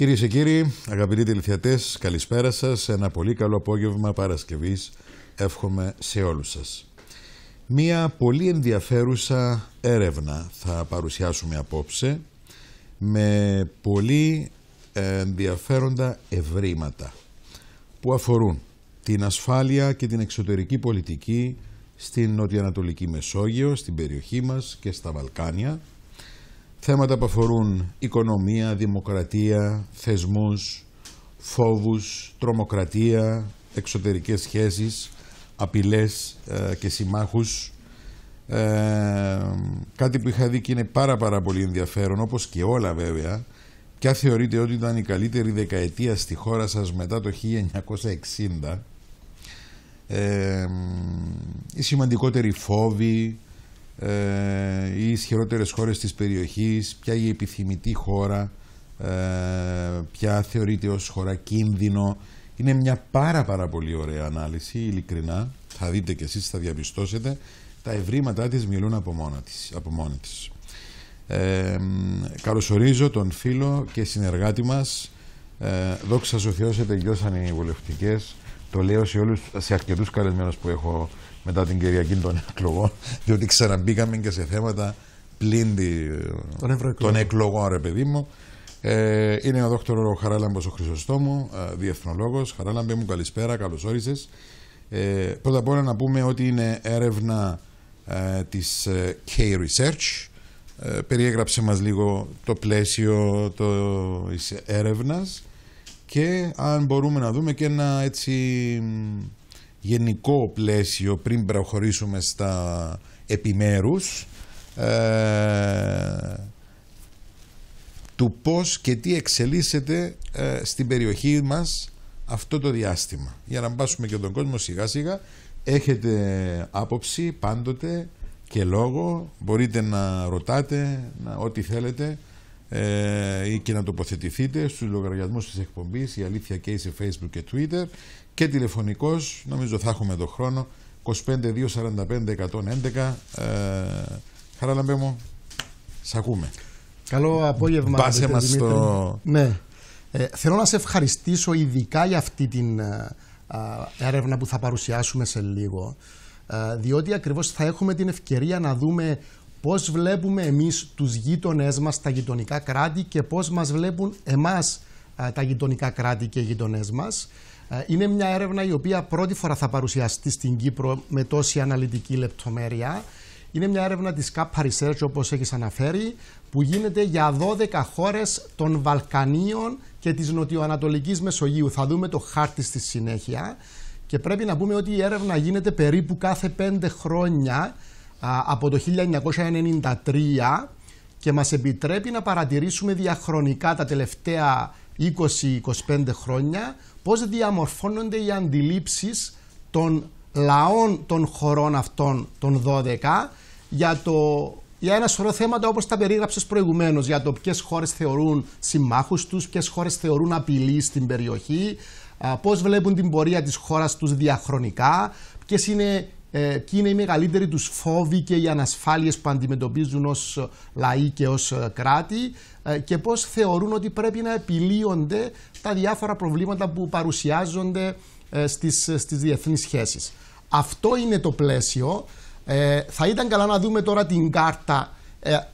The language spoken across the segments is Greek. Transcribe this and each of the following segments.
Κυρίες και κύριοι, αγαπητοί τηλεθεατές, καλησπέρα σας. Ένα πολύ καλό απόγευμα Παρασκευής εύχομαι σε όλους σας. Μία πολύ ενδιαφέρουσα έρευνα θα παρουσιάσουμε απόψε με πολύ ενδιαφέροντα ευρήματα που αφορούν την ασφάλεια και την εξωτερική πολιτική στην Νοτιοανατολική Μεσόγειο, στην περιοχή μας και στα Βαλκάνια θέματα που αφορούν οικονομία, δημοκρατία, θεσμούς, φόβους, τρομοκρατία, εξωτερικές σχέσεις, απειλές ε, και συμμάχους. Ε, κάτι που είχα δει και είναι πάρα πάρα πολύ ενδιαφέρον, όπως και όλα βέβαια, Ποια θεωρείτε ότι ήταν η καλύτερη δεκαετία στη χώρα σας μετά το 1960. Ε, οι σημαντικότεροι φόβοι, ε, οι ισχυρότερε χώρες της περιοχής, ποια η επιθυμητή χώρα, ε, ποια θεωρείται ως χώρα κίνδυνο. Είναι μια πάρα πάρα πολύ ωραία ανάλυση, ειλικρινά. Θα δείτε και εσείς, θα διαπιστώσετε. Τα ευρήματά της μιλούν από, μόνα της, από μόνη της. Ε, καλωσορίζω τον φίλο και συνεργάτη μας. Ε, δόξα ο Θεός, τελειώσαν οι βουλευτικές. Το λέω σε, όλους, σε αρκετούς καλεσμένους που έχω μετά την Κυριακή των εκλογών, διότι ξαναμπήκαμε και σε θέματα πλήν των εκλογών, ρε παιδί μου. Ε, είναι ο δόκτωρο Χαράλαμπος ο Χρυσοστόμου, ε, διεθνολόγος. Χαράλαμπε μου, καλησπέρα, καλώς όρισες. Ε, πρώτα απ' όλα να πούμε ότι είναι έρευνα ε, της ε, K-Research. Ε, περιέγραψε μας λίγο το πλαίσιο το, της έρευνας και αν μπορούμε να δούμε και ένα έτσι γενικό πλαίσιο πριν προχωρήσουμε στα επιμέρους ε, του πώς και τι εξελίσσεται ε, στην περιοχή μας αυτό το διάστημα. Για να μπάσουμε και τον κόσμο σιγά σιγά έχετε άποψη πάντοτε και λόγο μπορείτε να ρωτάτε να, ό,τι θέλετε ε, ή και να τοποθετηθείτε στους λογαριασμούς της εκπομπής η αλήθεια και σε facebook και twitter και τηλεφωνικός, νομίζω θα έχουμε το χρόνο, 25 245 111. Ε, Χαράλαμπε μου, σ' ακούμε. Καλό απόγευμα. Πάσε μας στο... Ναι. Ε, θέλω να σε ευχαριστήσω ειδικά για αυτή την ε, έρευνα που θα παρουσιάσουμε σε λίγο. Ε, διότι ακριβώς θα έχουμε την ευκαιρία να δούμε πώς βλέπουμε εμείς τους γείτονές μας τα γειτονικά κράτη και πώς μας βλέπουν εμάς τα γειτονικά κράτη και οι γειτονές μας. Ε, είναι μια έρευνα η οποία πρώτη φορά θα παρουσιαστεί στην Κύπρο με τόση αναλυτική λεπτομέρεια. Είναι μια έρευνα της Kappa Research όπως έχεις αναφέρει που γίνεται για 12 χώρες των Βαλκανίων και της Νοτιοανατολικής Μεσογείου. Θα δούμε το χάρτη στη συνέχεια και πρέπει να πούμε ότι η έρευνα γίνεται περίπου κάθε 5 χρόνια από το 1993 και μας επιτρέπει να παρατηρήσουμε διαχρονικά τα τελευταία 20-25 χρόνια πώς διαμορφώνονται οι αντιλήψεις των λαών των χωρών αυτών των 12 για, το, για ένα σωρό θέματα όπως τα περίγραψες προηγουμένως για το ποιες χώρες θεωρούν συμμάχους τους, ποιες χώρες θεωρούν απειλή στην περιοχή, πώς βλέπουν την πορεία της χώρας τους διαχρονικά, ποιες είναι ε, ποιοι είναι οι μεγαλύτεροι τους φόβοι και οι ανασφάλειες που αντιμετωπίζουν ως λαοί και ως ε, κράτη ε, και πώς θεωρούν ότι πρέπει να επιλύονται τα διάφορα προβλήματα που παρουσιάζονται στις, στις διεθνείς σχέσεις. Αυτό είναι το πλαίσιο. θα ήταν καλά να δούμε τώρα την κάρτα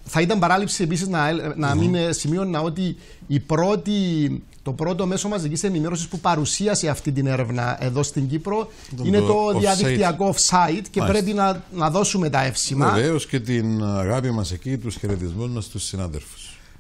θα ήταν παράληψη επίσης να, να μην σημείωνα ότι η πρώτη το πρώτο μέσο μαζικής ενημέρωσης που παρουσίασε αυτή την έρευνα εδώ στην Κύπρο είναι το, το διαδικτυακό offsite και πρέπει να, να δώσουμε τα εύσημα. Βεβαίως και την αγάπη μας εκεί, τους χαιρετισμούς μας στου συνάδελφου.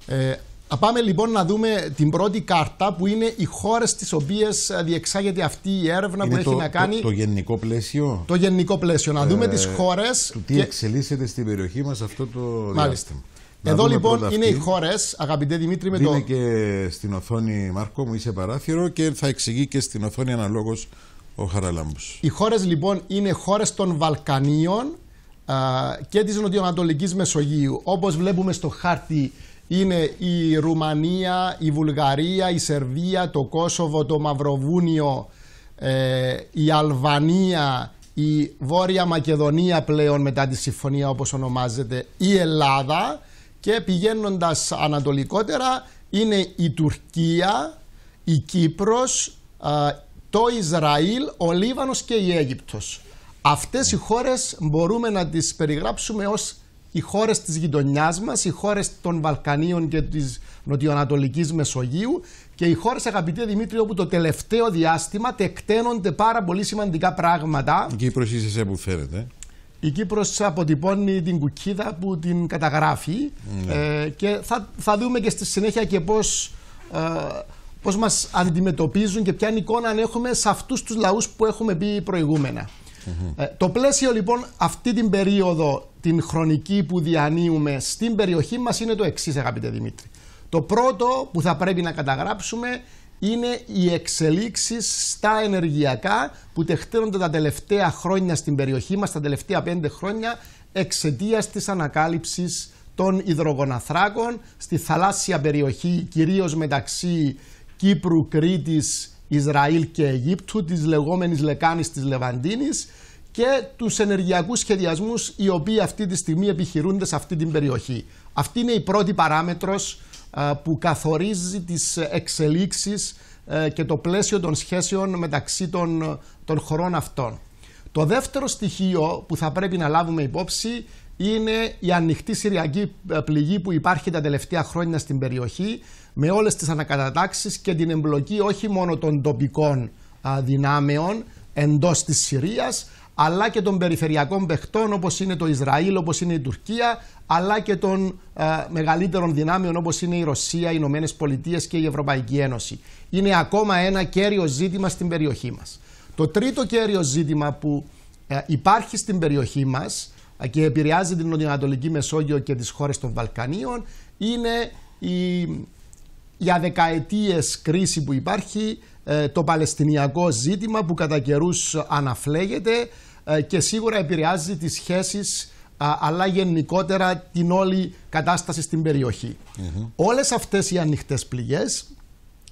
Ε, πάμε λοιπόν να δούμε την πρώτη κάρτα που είναι οι χώρες στι οποίες διεξάγεται αυτή η έρευνα είναι που το, έχει να κάνει. Το, το, γενικό πλαίσιο; Το γενικό πλαίσιο. Να δούμε ε, τις χώρες. Τι και... εξελίσσεται στην περιοχή μας αυτό το Μάλιστα. διάστημα. Εδώ λοιπόν είναι οι χώρες, αγαπητέ Δημήτρη, με Δίνε το. και στην οθόνη, Μάρκο μου, είσαι παράθυρο και θα εξηγεί και στην οθόνη αναλόγως ο Χαραλάμπους. Οι χώρες λοιπόν είναι χώρες των Βαλκανίων α, και της Νοτιοανατολικής Μεσογείου. Όπως βλέπουμε στο χάρτη, είναι η Ρουμανία, η Βουλγαρία, η Σερβία, το Κόσοβο, το Μαυροβούνιο, ε, η Αλβανία, η Βόρεια Μακεδονία πλέον μετά τη συμφωνία όπως ονομάζεται, η Ελλάδα και πηγαίνοντας ανατολικότερα είναι η Τουρκία, η Κύπρος, το Ισραήλ, ο Λίβανος και η Αίγυπτος. Αυτές οι χώρες μπορούμε να τις περιγράψουμε ως οι χώρες της γειτονιάς μας, οι χώρες των Βαλκανίων και της Νοτιοανατολικής Μεσογείου και οι χώρες αγαπητέ Δημήτρη όπου το τελευταίο διάστημα τεκταίνονται πάρα πολύ σημαντικά πράγματα. Η Κύπρος είσαι σε που φέρετε. Η Κύπρος αποτυπώνει την κουκίδα που την καταγράφει ναι. ε, και θα, θα δούμε και στη συνέχεια και πώς, ε, πώς μας αντιμετωπίζουν και ποια εικόνα έχουμε σε αυτούς τους λαούς που έχουμε πει προηγούμενα. Ε, το πλαίσιο λοιπόν αυτή την περίοδο, την χρονική που διανύουμε στην περιοχή μας είναι το εξής αγαπητέ Δημήτρη. Το πρώτο που θα πρέπει να καταγράψουμε είναι οι εξελίξεις στα ενεργειακά που τεχτέρονται τα τελευταία χρόνια στην περιοχή μας, τα τελευταία πέντε χρόνια εξαιτίας της ανακάλυψης των υδρογοναθράκων στη θαλάσσια περιοχή κυρίως μεταξύ Κύπρου, Κρήτης, Ισραήλ και Αιγύπτου, της λεγόμενης λεκάνης της Λεβαντίνης και τους ενεργειακούς σχεδιασμούς οι οποίοι αυτή τη στιγμή επιχειρούνται σε αυτή την περιοχή. Αυτή είναι η πρώτη παράμετρος που καθορίζει τις εξελίξεις ε, και το πλαίσιο των σχέσεων μεταξύ των, των χωρών αυτών. Το δεύτερο στοιχείο που θα πρέπει να λάβουμε υπόψη είναι η ανοιχτή συριακή ε, πληγή που υπάρχει τα τελευταία χρόνια στην περιοχή με όλες τις ανακατατάξεις και την εμπλοκή όχι μόνο των τοπικών δυνάμεων εντός της Συρίας αλλά και των περιφερειακών παιχτών όπως είναι το Ισραήλ, όπως είναι η Τουρκία αλλά και των μεγαλύτερων δυνάμεων όπως είναι η Ρωσία, οι Ηνωμένες Πολιτείες και η Ευρωπαϊκή Ένωση. Είναι ακόμα ένα κέριο ζήτημα στην περιοχή μας. Το τρίτο κέριο ζήτημα που υπάρχει στην περιοχή μας και επηρεάζει την Νοτιοανατολική Μεσόγειο και τις χώρες των Βαλκανίων είναι η για δεκαετίες κρίση που υπάρχει ε, το Παλαιστινιακό ζήτημα που κατά καιρούς αναφλέγεται ε, και σίγουρα επηρεάζει τις σχέσεις αλλά γενικότερα την όλη κατάσταση στην περιοχή. Mm-hmm. Όλες αυτές οι ανοιχτές πληγές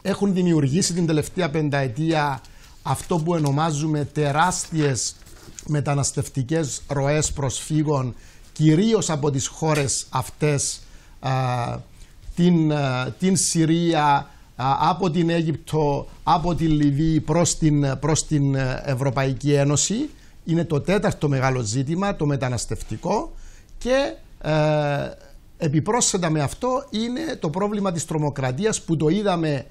έχουν δημιουργήσει την τελευταία πενταετία αυτό που ονομάζουμε τεράστιες μεταναστευτικές ροές προσφύγων κυρίως από τις χώρες αυτές την, την Συρία, από την Αίγυπτο, από την Λιβύη προς την, προς την Ευρωπαϊκή Ένωση. Είναι το τέταρτο μεγάλο ζήτημα, το μεταναστευτικό και ε, επιπρόσθετα με αυτό είναι το πρόβλημα της τρομοκρατίας που το είδαμε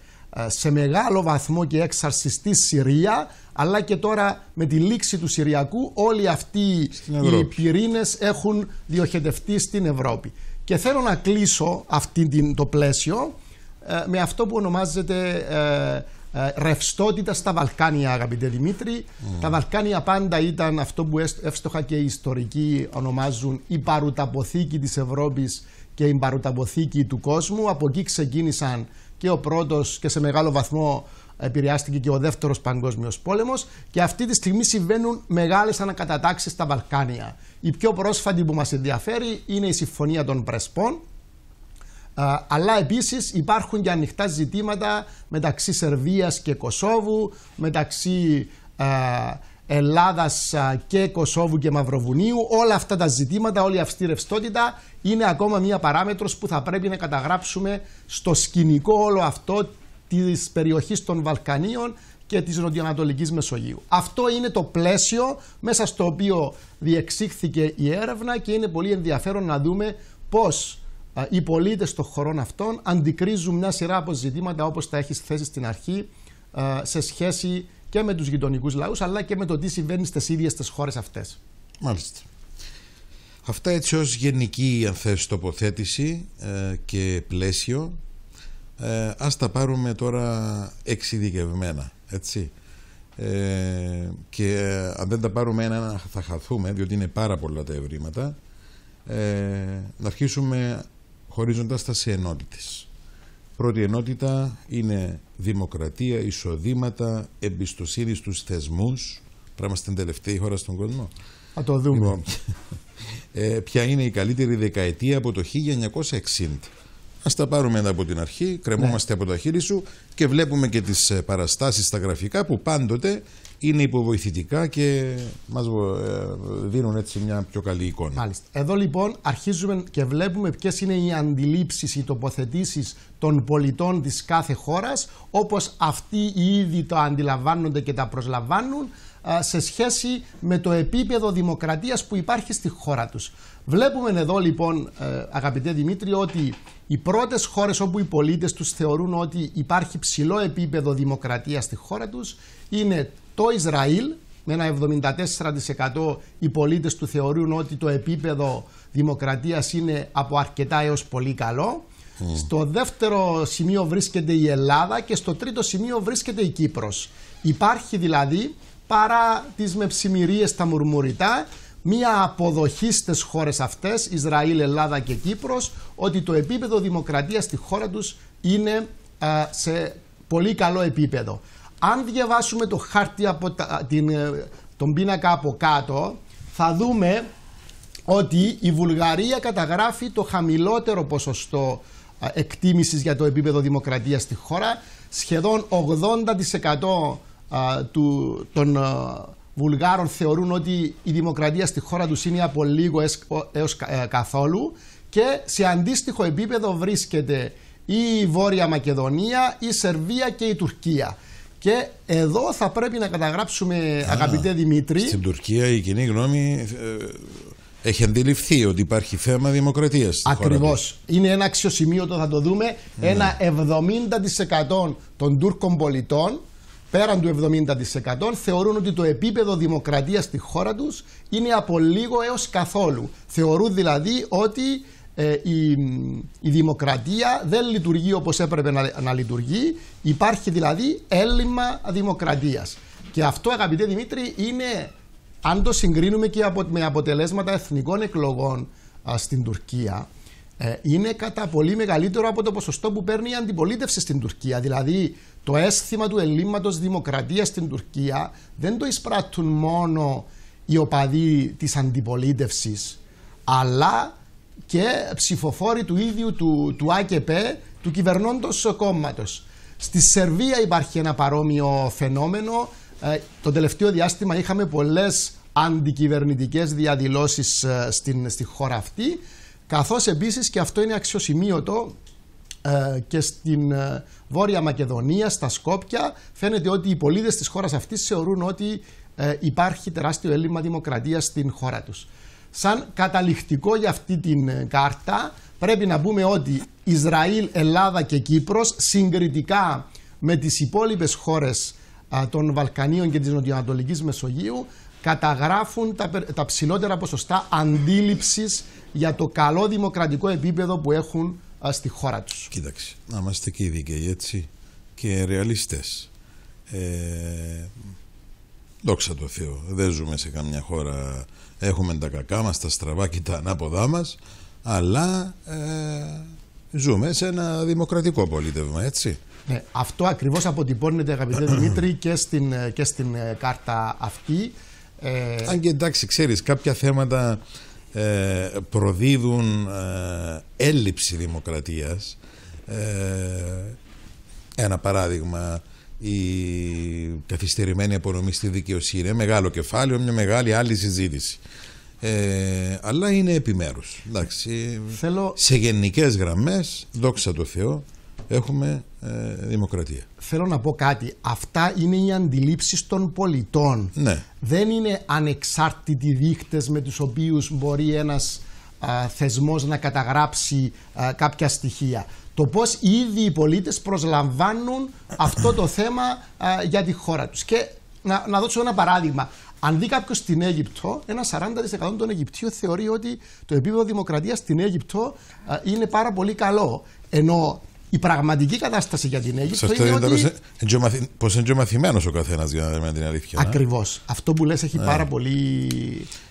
σε μεγάλο βαθμό και έξαρση στη Συρία αλλά και τώρα με τη λήξη του Συριακού όλοι αυτοί οι πυρήνες έχουν διοχετευτεί στην Ευρώπη. Και θέλω να κλείσω αυτή το πλαίσιο ε, με αυτό που ονομάζεται ε, ε, ρευστότητα στα Βαλκάνια, αγαπητέ Δημήτρη. Mm. Τα Βαλκάνια πάντα ήταν αυτό που εύστοχα και οι ιστορικοί ονομάζουν η παρουταποθήκη της Ευρώπης και η παρουταποθήκη του κόσμου. Από εκεί ξεκίνησαν και ο πρώτος και σε μεγάλο βαθμό επηρεάστηκε και ο δεύτερος παγκόσμιος πόλεμος και αυτή τη στιγμή συμβαίνουν μεγάλες ανακατατάξεις στα Βαλκάνια. Η πιο πρόσφατη που μας ενδιαφέρει είναι η Συμφωνία των Πρεσπών αλλά επίσης υπάρχουν και ανοιχτά ζητήματα μεταξύ Σερβίας και Κωσόβου, μεταξύ Ελλάδας και Κωσόβου και Μαυροβουνίου. Όλα αυτά τα ζητήματα, όλη αυτή η ρευστότητα είναι ακόμα μία παράμετρος που θα πρέπει να καταγράψουμε στο σκηνικό όλο αυτό της περιοχής των Βαλκανίων και της Νοτιοανατολικής Μεσογείου. Αυτό είναι το πλαίσιο μέσα στο οποίο διεξήχθηκε η έρευνα και είναι πολύ ενδιαφέρον να δούμε πώς οι πολίτες των χωρών αυτών αντικρίζουν μια σειρά από ζητήματα όπως τα έχεις θέσει στην αρχή σε σχέση και με τους γειτονικούς λαούς αλλά και με το τι συμβαίνει στις ίδιες τις χώρες αυτές. Μάλιστα. Αυτά έτσι ως γενική αν θες τοποθέτηση ε, και πλαίσιο ε, ας τα πάρουμε τώρα εξειδικευμένα έτσι ε, και ε, αν δεν τα πάρουμε ένα θα χαθούμε διότι είναι πάρα πολλά τα ευρήματα ε, να αρχίσουμε χωρίζοντας τα σε ενότητες. Πρώτη ενότητα είναι δημοκρατία, εισοδήματα εμπιστοσύνη στους θεσμούς. Πράγμα στην τελευταία χώρα στον κόσμο. Θα το δούμε. Λοιπόν, ε, ποια είναι η καλύτερη δεκαετία από το 1960 Α τα πάρουμε από την αρχή, κρεμόμαστε από τα χείλη σου και βλέπουμε και τις παραστάσεις στα γραφικά που πάντοτε είναι υποβοηθητικά και μας δίνουν έτσι μια πιο καλή εικόνα. Μάλιστα. Εδώ λοιπόν αρχίζουμε και βλέπουμε ποιες είναι οι αντιλήψεις, οι τοποθετήσεις των πολιτών της κάθε χώρας όπως αυτοί ήδη το αντιλαμβάνονται και τα προσλαμβάνουν σε σχέση με το επίπεδο δημοκρατίας που υπάρχει στη χώρα τους. Βλέπουμε εδώ λοιπόν ε, αγαπητέ Δημήτρη ότι οι πρώτες χώρες όπου οι πολίτες τους θεωρούν ότι υπάρχει ψηλό επίπεδο δημοκρατίας στη χώρα τους είναι το Ισραήλ με ένα 74% οι πολίτες του θεωρούν ότι το επίπεδο δημοκρατίας είναι από αρκετά έως πολύ καλό. Στο δεύτερο σημείο βρίσκεται η Ελλάδα και στο τρίτο σημείο βρίσκεται η Κύπρος. Υπάρχει δηλαδή παρά τις μεψιμυρίες τα μουρμουριτά μία αποδοχή στις χώρες αυτές, Ισραήλ, Ελλάδα και Κύπρος, ότι το επίπεδο δημοκρατίας στη χώρα τους είναι σε πολύ καλό επίπεδο. Αν διαβάσουμε το χάρτη από την, ε, τον πίνακα από κάτω, θα δούμε ότι η Βουλγαρία καταγράφει το χαμηλότερο ποσοστό εκτίμησης για το επίπεδο δημοκρατίας στη χώρα. Σχεδόν 80% του, των Βουλγάρων θεωρούν ότι η δημοκρατία στη χώρα τους είναι από λίγο έως ε, καθόλου και σε αντίστοιχο επίπεδο βρίσκεται η Βόρεια Μακεδονία, η Σερβία και η Τουρκία. Και εδώ θα πρέπει να καταγράψουμε, αγαπητέ Δημήτρη. Στην Τουρκία η κοινή γνώμη ε, έχει αντιληφθεί ότι υπάρχει θέμα δημοκρατίας. Ακριβώς. Είναι ένα αξιοσημείωτο, θα το δούμε. Ναι. Ένα 70% των Τούρκων πολιτών, πέραν του 70%, θεωρούν ότι το επίπεδο δημοκρατίας στη χώρα τους είναι από λίγο έως καθόλου. Θεωρούν δηλαδή ότι ε, η, η δημοκρατία δεν λειτουργεί όπως έπρεπε να, να λειτουργεί. Υπάρχει δηλαδή έλλειμμα δημοκρατίας. Και αυτό αγαπητέ Δημήτρη είναι, αν το συγκρίνουμε και με αποτελέσματα εθνικών εκλογών στην Τουρκία, ε, είναι κατά πολύ μεγαλύτερο από το ποσοστό που παίρνει η αντιπολίτευση στην Τουρκία. Δηλαδή το αίσθημα του ελλείμματος δημοκρατίας στην Τουρκία δεν το εισπράττουν μόνο οι οπαδοί της αντιπολίτευσης, αλλά και ψηφοφόροι του ίδιου του, του ΑΚΠ, του κυβερνώντος κόμματος. Στη Σερβία υπάρχει ένα παρόμοιο φαινόμενο. Ε, το τελευταίο διάστημα είχαμε πολλές αντικυβερνητικές διαδηλώσεις ε, στην, στη χώρα αυτή, καθώς επίσης και αυτό είναι αξιοσημείωτο ε, και στην ε, Βόρεια Μακεδονία, στα Σκόπια, φαίνεται ότι οι πολίτες της χώρας αυτής θεωρούν ότι υπάρχει τεράστιο έλλειμμα δημοκρατίας στην χώρα τους. Σαν καταληκτικό για αυτή την ε, κάρτα πρέπει να πούμε ότι Ισραήλ, Ελλάδα και Κύπρος συγκριτικά με τις υπόλοιπες χώρες των Βαλκανίων και της Νοτιοανατολικής Μεσογείου καταγράφουν τα, τα ψηλότερα ποσοστά αντίληψης για το καλό δημοκρατικό επίπεδο που έχουν στη χώρα τους. Κοίταξε, να είμαστε και ειδικοί έτσι και ρεαλιστές. Ε, δόξα τω Θεώ, δεν ζούμε σε καμιά χώρα έχουμε τα κακά μας, τα στραβά και τα ανάποδά μας, αλλά ε, ζούμε σε ένα δημοκρατικό πολίτευμα, έτσι. Ναι, αυτό ακριβώς αποτυπώνεται αγαπητέ Δημήτρη και στην, και στην ε, κάρτα αυτή. Ε... Αν και εντάξει, ξέρεις, κάποια θέματα ε, προδίδουν ε, έλλειψη δημοκρατίας. ένα παράδειγμα, η καθυστερημένη απονομή στη δικαιοσύνη. Μεγάλο κεφάλαιο, μια μεγάλη άλλη συζήτηση. Ε, αλλά είναι επιμέρους. Εντάξει, Θέλω... Σε γενικές γραμμές, δόξα τω Θεώ, έχουμε ε, δημοκρατία. Θέλω να πω κάτι. Αυτά είναι οι αντιλήψεις των πολιτών. Ναι. Δεν είναι ανεξάρτητοι δείχτες με τους οποίους μπορεί ένας α, θεσμός να καταγράψει κάποια στοιχεία το πώς ήδη οι πολίτες προσλαμβάνουν αυτό το θέμα για τη χώρα τους. Και να, να δώσω ένα παράδειγμα. Αν δει κάποιος στην Αίγυπτο, ένα 40% των Αιγυπτίων θεωρεί ότι το επίπεδο δημοκρατίας στην Αίγυπτο είναι πάρα πολύ καλό. Ενώ η πραγματική κατάσταση για την Αίγυπτο είναι ότι... Πώς είναι και μαθημένος ο καθένας για να την αλήθεια. Ακριβώς. Αυτό που λες έχει ναι. πάρα πολύ...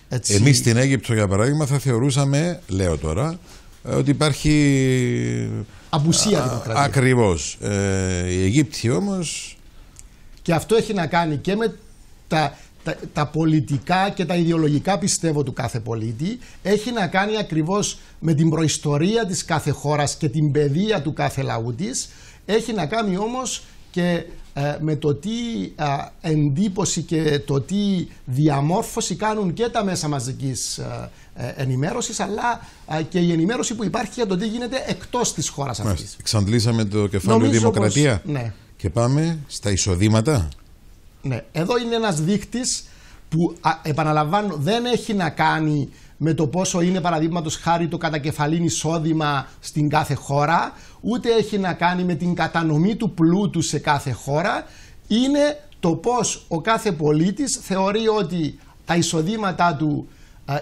Έτσι... Εμείς στην Αίγυπτο για παράδειγμα θα θεωρούσαμε, λέω τώρα, ότι υπάρχει Απουσία δημοκρατία. Ακριβώς. Ε, οι Αιγύπτιοι όμως. Και αυτό έχει να κάνει και με τα, τα, πολιτικά και τα ιδεολογικά πιστεύω του κάθε πολίτη έχει να κάνει ακριβώς με την προϊστορία της κάθε χώρας και την παιδεία του κάθε λαού της έχει να κάνει όμως και ε, με το τι εντύπωση και το τι διαμόρφωση κάνουν και τα μέσα μαζικής ε, ε, ενημέρωσης αλλά και η ενημέρωση που υπάρχει για το τι γίνεται εκτός της χώρας αυτής. Εξαντλήσαμε το κεφάλαιο Δημοκρατία ναι. και πάμε στα εισοδήματα. Ναι, εδώ είναι ένας δείκτης που επαναλαμβάνω δεν έχει να κάνει με το πόσο είναι παραδείγματος χάρη το κατακεφαλήν εισόδημα στην κάθε χώρα, ούτε έχει να κάνει με την κατανομή του πλούτου σε κάθε χώρα, είναι το πώς ο κάθε πολίτης θεωρεί ότι τα εισοδήματά του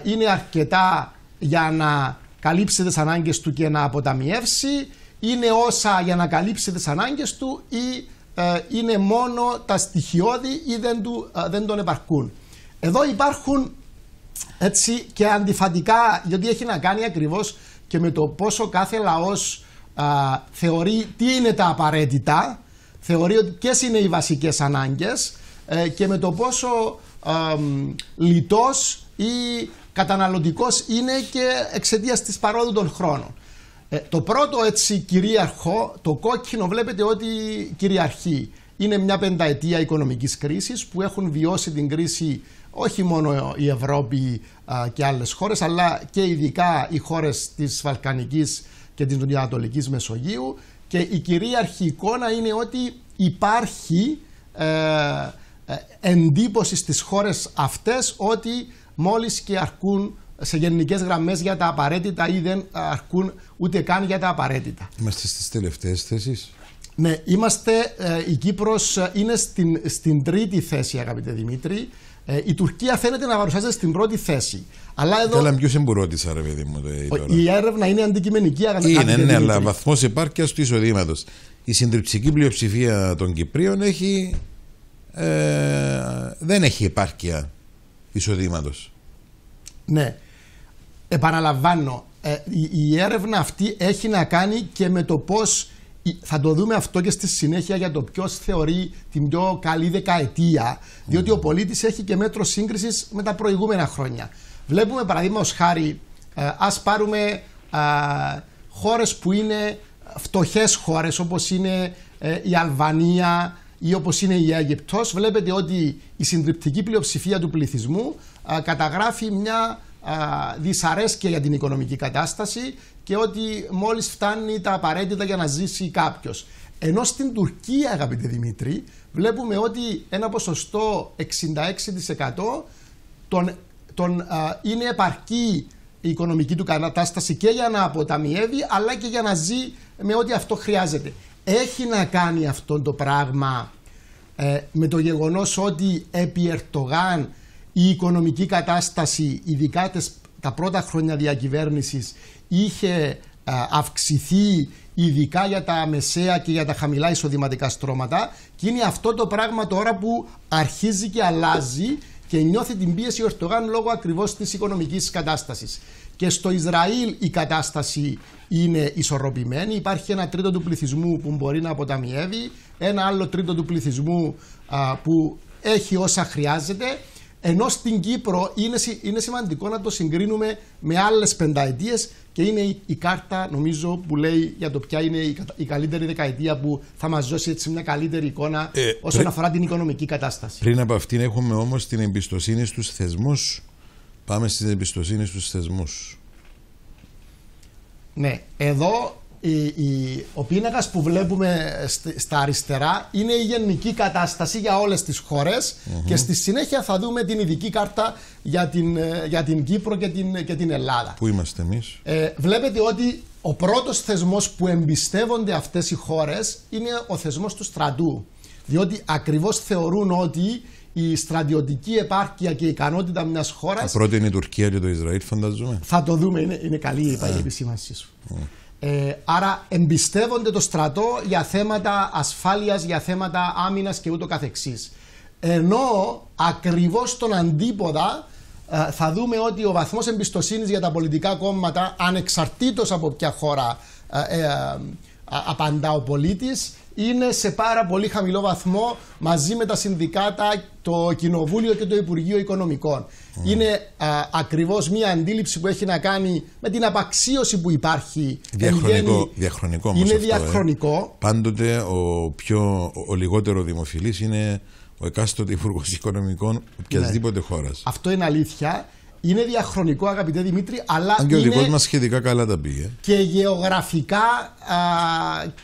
είναι αρκετά για να καλύψει τις ανάγκες του και να αποταμιεύσει, είναι όσα για να καλύψει τις ανάγκες του ή ε, είναι μόνο τα στοιχειώδη ή δεν, του, δεν τον επαρκούν. Εδώ υπάρχουν έτσι και αντιφατικά, γιατί έχει να κάνει ακριβώς και με το πόσο κάθε λαός θεωρεί τι είναι τα απαραίτητα, θεωρεί ότι ποιες είναι οι βασικές ανάγκες ε, και με το πόσο α, λιτός ή καταναλωτικός είναι και εξαιτίας της παρόδου των χρόνων. Ε, το πρώτο έτσι κυρίαρχο, το κόκκινο βλέπετε ότι κυριαρχεί. Είναι μια πενταετία οικονομικής κρίσης που έχουν βιώσει την κρίση όχι μόνο η Ευρώπη και άλλες χώρες αλλά και ειδικά οι χώρες της Βαλκανικής και της Νοτιοανατολικής Μεσογείου και η κυρίαρχη εικόνα είναι ότι υπάρχει ε, ε, εντύπωση στις χώρες αυτές ότι μόλις και αρκούν σε γενικές γραμμές για τα απαραίτητα ή δεν αρκούν ούτε καν για τα απαραίτητα. Είμαστε στις τελευταίες θέσεις. Ναι, είμαστε. Ε, η Κύπρος είναι στην, στην τρίτη θέση, αγαπητέ Δημήτρη. Ε, η Τουρκία φαίνεται να παρουσιάζεται στην πρώτη θέση. Αλλά εδώ. Καλά, ποιος εμπορώτησα, ρε παιδί μου. Το, η έρευνα είναι αντικειμενική, αγαπητέ Είναι, ναι, αλλά βαθμός επάρκειας του εισοδήματος. Η συντριπτική πλειοψηφία των Κυπρίων έχει. Ε, δεν έχει επάρκεια εισοδήματος. Ναι. Επαναλαμβάνω, ε, η, η, έρευνα αυτή έχει να κάνει και με το πώς θα το δούμε αυτό και στη συνέχεια για το ποιος θεωρεί την πιο καλή δεκαετία, διότι ο πολίτης έχει και μέτρο σύγκρισης με τα προηγούμενα χρόνια. Βλέπουμε παραδείγματος χάρη, ε, ας πάρουμε ε, χώρες που είναι φτωχές χώρες όπως είναι ε, η Αλβανία ή όπως είναι η Αίγυπτος, βλέπετε ότι η συντριπτική πλειοψηφία του πληθυσμού καταγράφει μια δυσαρέσκεια για την οικονομική κατάσταση και ότι μόλις φτάνει τα απαραίτητα για να ζήσει κάποιος. Ενώ στην Τουρκία, αγαπητέ Δημήτρη, βλέπουμε ότι ένα ποσοστό 66% τον, τον, είναι επαρκή η οικονομική του κατάσταση και για να αποταμιεύει αλλά και για να ζει με ό,τι αυτό χρειάζεται. Έχει να κάνει αυτό το πράγμα ε, με το γεγονός ότι επί Ερτογάν η οικονομική κατάσταση, ειδικά τα πρώτα χρόνια διακυβέρνησης, είχε αυξηθεί ειδικά για τα μεσαία και για τα χαμηλά εισοδηματικά στρώματα και είναι αυτό το πράγμα τώρα που αρχίζει και αλλάζει και νιώθει την πίεση ο Ερτογάν λόγω ακριβώς της οικονομικής κατάστασης. Και στο Ισραήλ η κατάσταση είναι ισορροπημένη. Υπάρχει ένα τρίτο του πληθυσμού που μπορεί να αποταμιεύει, ένα άλλο τρίτο του πληθυσμού που έχει όσα χρειάζεται ενώ στην Κύπρο είναι, είναι σημαντικό να το συγκρίνουμε με άλλες πενταετίες και είναι η, κάρτα, νομίζω, που λέει για το ποια είναι η, καλύτερη δεκαετία που θα μας δώσει έτσι μια καλύτερη εικόνα ε, όσον αφορά την οικονομική κατάσταση. Πριν από αυτήν, έχουμε όμως την εμπιστοσύνη στους θεσμούς. Πάμε στην εμπιστοσύνη στους θεσμούς. Ναι, εδώ η, ο πίνακας που βλέπουμε στα αριστερά είναι η γενική κατάσταση για όλες τις χωρες και στη συνέχεια θα δούμε την ειδική κάρτα για την, ε, για την Κύπρο και την, και την Ελλάδα. Πού είμαστε εμείς; Ε, βλέπετε ότι ο πρώτος θεσμός που εμπιστεύονται αυτές οι χώρες είναι ο θεσμός του στρατού. Διότι ακριβώς θεωρούν ότι η στρατιωτική επάρκεια και η ικανότητα μιας χώρας... Θα πρώτη είναι η Τουρκία και το Ισραήλ φανταζούμε. Θα το δούμε, είναι, είναι καλή η επισήμανσή σου. Ε, άρα εμπιστεύονται το στρατό για θέματα ασφάλειας, για θέματα άμυνας και ούτω καθεξής. Ενώ ακριβώς τον αντίποδα ε, θα δούμε ότι ο βαθμός εμπιστοσύνης για τα πολιτικά κόμματα ανεξαρτήτως από ποια χώρα ε, ε απαντά ο πολίτης είναι σε πάρα πολύ χαμηλό βαθμό μαζί με τα συνδικάτα, το Κοινοβούλιο και το Υπουργείο Οικονομικών. Είναι α, ακριβώς μια αντίληψη που έχει να κάνει με την απαξίωση που υπάρχει. Διαχρονικό, διαχρονικό όμως Είναι αυτό, ε. διαχρονικό. Πάντοτε ο, πιο, ο λιγότερο δημοφιλής είναι ο εκάστοτε υπουργός Οικονομικών οποιασδήποτε Ναι. χώρας. Αυτό είναι αλήθεια. Είναι διαχρονικό, αγαπητέ Δημήτρη, αλλά Αν και ο είναι δικός μας σχετικά καλά τα πήγε. και γεωγραφικά α,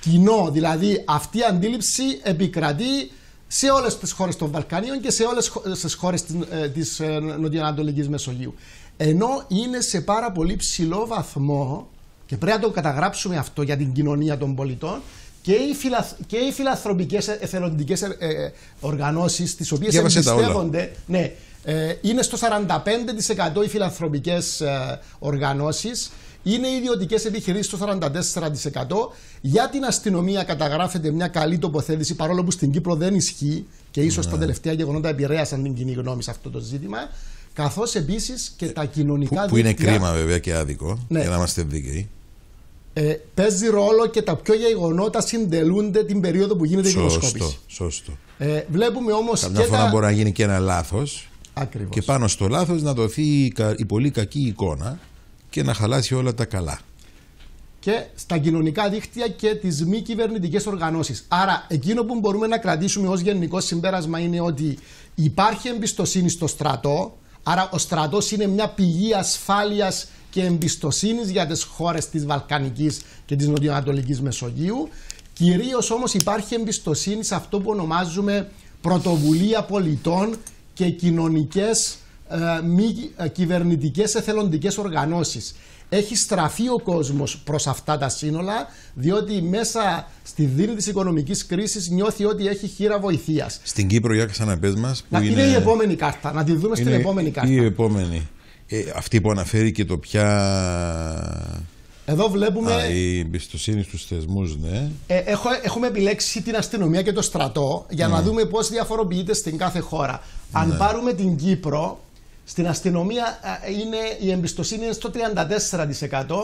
κοινό. Δηλαδή αυτή η αντίληψη επικρατεί σε όλες τις χώρες των Βαλκανίων και σε όλες τις χώρες της, ε, της ε, νοτιοανατολικής Μεσογείου. Ενώ είναι σε πάρα πολύ ψηλό βαθμό και πρέπει να το καταγράψουμε αυτό για την κοινωνία των πολιτών και οι, φιλαθ, και οι φιλανθρωπικές ε, εθελοντικές ε, ε, οργανώσεις τις οποίες Διάβασε τα όλα. εμπιστεύονται ναι, ε, είναι στο 45% οι φιλανθρωπικές ε, οργανώσεις είναι οι ιδιωτικές επιχειρήσεις στο 44%. Για την αστυνομία καταγράφεται μια καλή τοποθέτηση παρόλο που στην Κύπρο δεν ισχύει και ίσως Ναι. τα τελευταία γεγονότα επηρέασαν την κοινή γνώμη σε αυτό το ζήτημα. Καθώς επίσης και τα Που, κοινωνικά που είναι δίκτυα, κρίμα βέβαια και άδικο, Ναι. για να είμαστε δίκαιοι. ε, παίζει ρόλο και τα πιο γεγονότα συντελούνται την περίοδο που γίνεται η Σωστό, δημοσκόπηση. σωστό. Ε, βλέπουμε όμως Καμιά και φορά τα... μπορεί να γίνει και ένα λάθος Ακριβώς. και πάνω στο λάθος να δοθεί η, κα- η πολύ κακή εικόνα και να χαλάσει όλα τα καλά. και στα κοινωνικά δίκτυα και τις μη κυβερνητικές οργανώσεις. Άρα, εκείνο που μπορούμε να κρατήσουμε ως γενικό συμπέρασμα είναι ότι υπάρχει εμπιστοσύνη στο στρατό. Άρα, ο στρατός είναι μια πηγή ασφάλειας και εμπιστοσύνης για τις χώρες της Βαλκανικής και της Νοτιοανατολικής Μεσογείου. Κυρίως όμως υπάρχει εμπιστοσύνη σε αυτό που ονομάζουμε πρωτοβουλία πολιτών και κοινωνικές ε, μη ε, κυβερνητικές εθελοντικές οργανώσεις. Έχει στραφεί ο κόσμος προς αυτά τα σύνολα διότι μέσα στη δίνη της οικονομικής κρίσης νιώθει ότι έχει χείρα βοηθείας. Στην Κύπρο, για ξαναπες μας, που Να, είναι... η επόμενη κάρτα, να τη δούμε στην είναι επόμενη κάρτα. Η επόμενη. Ε, αυτή που αναφέρει και το πια. Εδώ βλέπουμε, Α, η εμπιστοσύνη στους θεσμούς, ναι. ε, έχω, έχουμε επιλέξει την αστυνομία και το στρατό για Ναι. να δούμε πώς διαφοροποιείται στην κάθε χώρα. Αν πάρουμε την Κύπρο, στην αστυνομία α, είναι, η εμπιστοσύνη είναι στο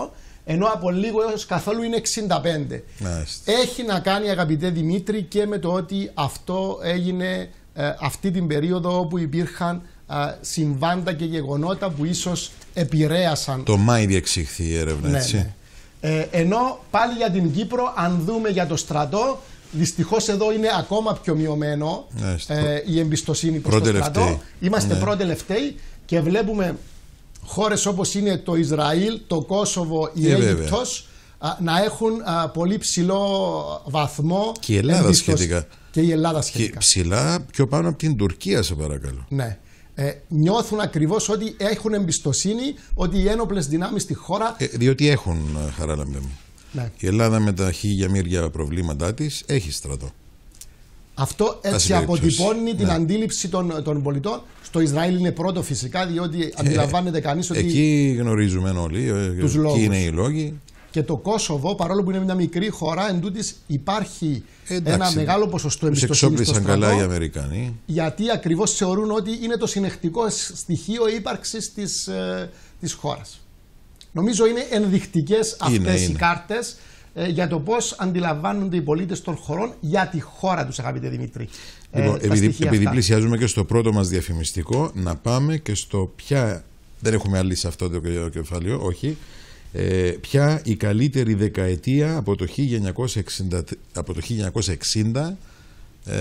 34% ενώ από λίγο έως καθόλου είναι 65%. Μάλιστα. Έχει να κάνει αγαπητέ Δημήτρη και με το ότι αυτό έγινε ε, αυτή την περίοδο όπου υπήρχαν ε, συμβάντα και γεγονότα που ίσως επηρέασαν Το Μάη διεξήχθη η έρευνα, ναι, έτσι. ναι. Ε, ενώ πάλι για την Κύπρο, αν δούμε για το στρατό, δυστυχώς εδώ είναι ακόμα πιο μειωμένο Μάλιστα. ε, η εμπιστοσύνη προς το Προτελευταίοι. στρατό. Είμαστε Ναι. πρώτοι και βλέπουμε χώρες όπως είναι το Ισραήλ, το Κόσοβο, η Ε, βέβαια. Αίγυπτος α, να έχουν α, πολύ ψηλό βαθμό Και η Ελλάδα εμπιστοσ- σχετικά. Και η Ελλάδα Και σχετικά. ψηλά πιο πάνω από την Τουρκία, σε παρακαλώ. Ναι. Ε, νιώθουν ακριβώς ότι έχουν εμπιστοσύνη ότι οι ένοπλες δυνάμεις στη χώρα Ε, διότι έχουν, ε, Χαράλαμπε μου. ναι, Η Ελλάδα με τα χίλια μύρια προβλήματά της έχει στρατό. Αυτό έτσι περιπτώσει. αποτυπώνει την Ναι. αντίληψη των, των πολιτών. Στο Ισραήλ είναι πρώτο φυσικά, διότι αντιλαμβάνεται κανείς ότι Ε, Εκεί γνωρίζουμε όλοι. ε, Τους ποιοι λόγους. είναι οι λόγοι. Και το Κόσοβο, παρόλο που είναι μια μικρή χώρα, εν τούτης υπάρχει Ε, εντάξει. ένα μεγάλο ποσοστό Τους εμπιστοσύνης στο εξόπλισαν καλά οι στρατό, Αμερικανοί. γιατί ακριβώς θεωρούν ότι είναι το συνεχτικό στοιχείο ύπαρξης της, ε, της χώρας. Νομίζω είναι ενδεικτικές Είναι, αυτές οι είναι. κάρτες ε, για το πώς αντιλαμβάνονται οι πολίτες των χωρών για τη χώρα τους, αγαπητέ Δημήτρη. Ε, Λοιπόν, τα επειδή, στοιχεία επειδή αυτά. πλησιάζουμε και στο πρώτο μας διαφημιστικό, να πάμε και στο ποια. Δεν έχουμε άλλη σε αυτό το κε- κεφάλαιο, όχι. Ε, ποια η καλύτερη δεκαετία από το 1960, από το 1960 ε,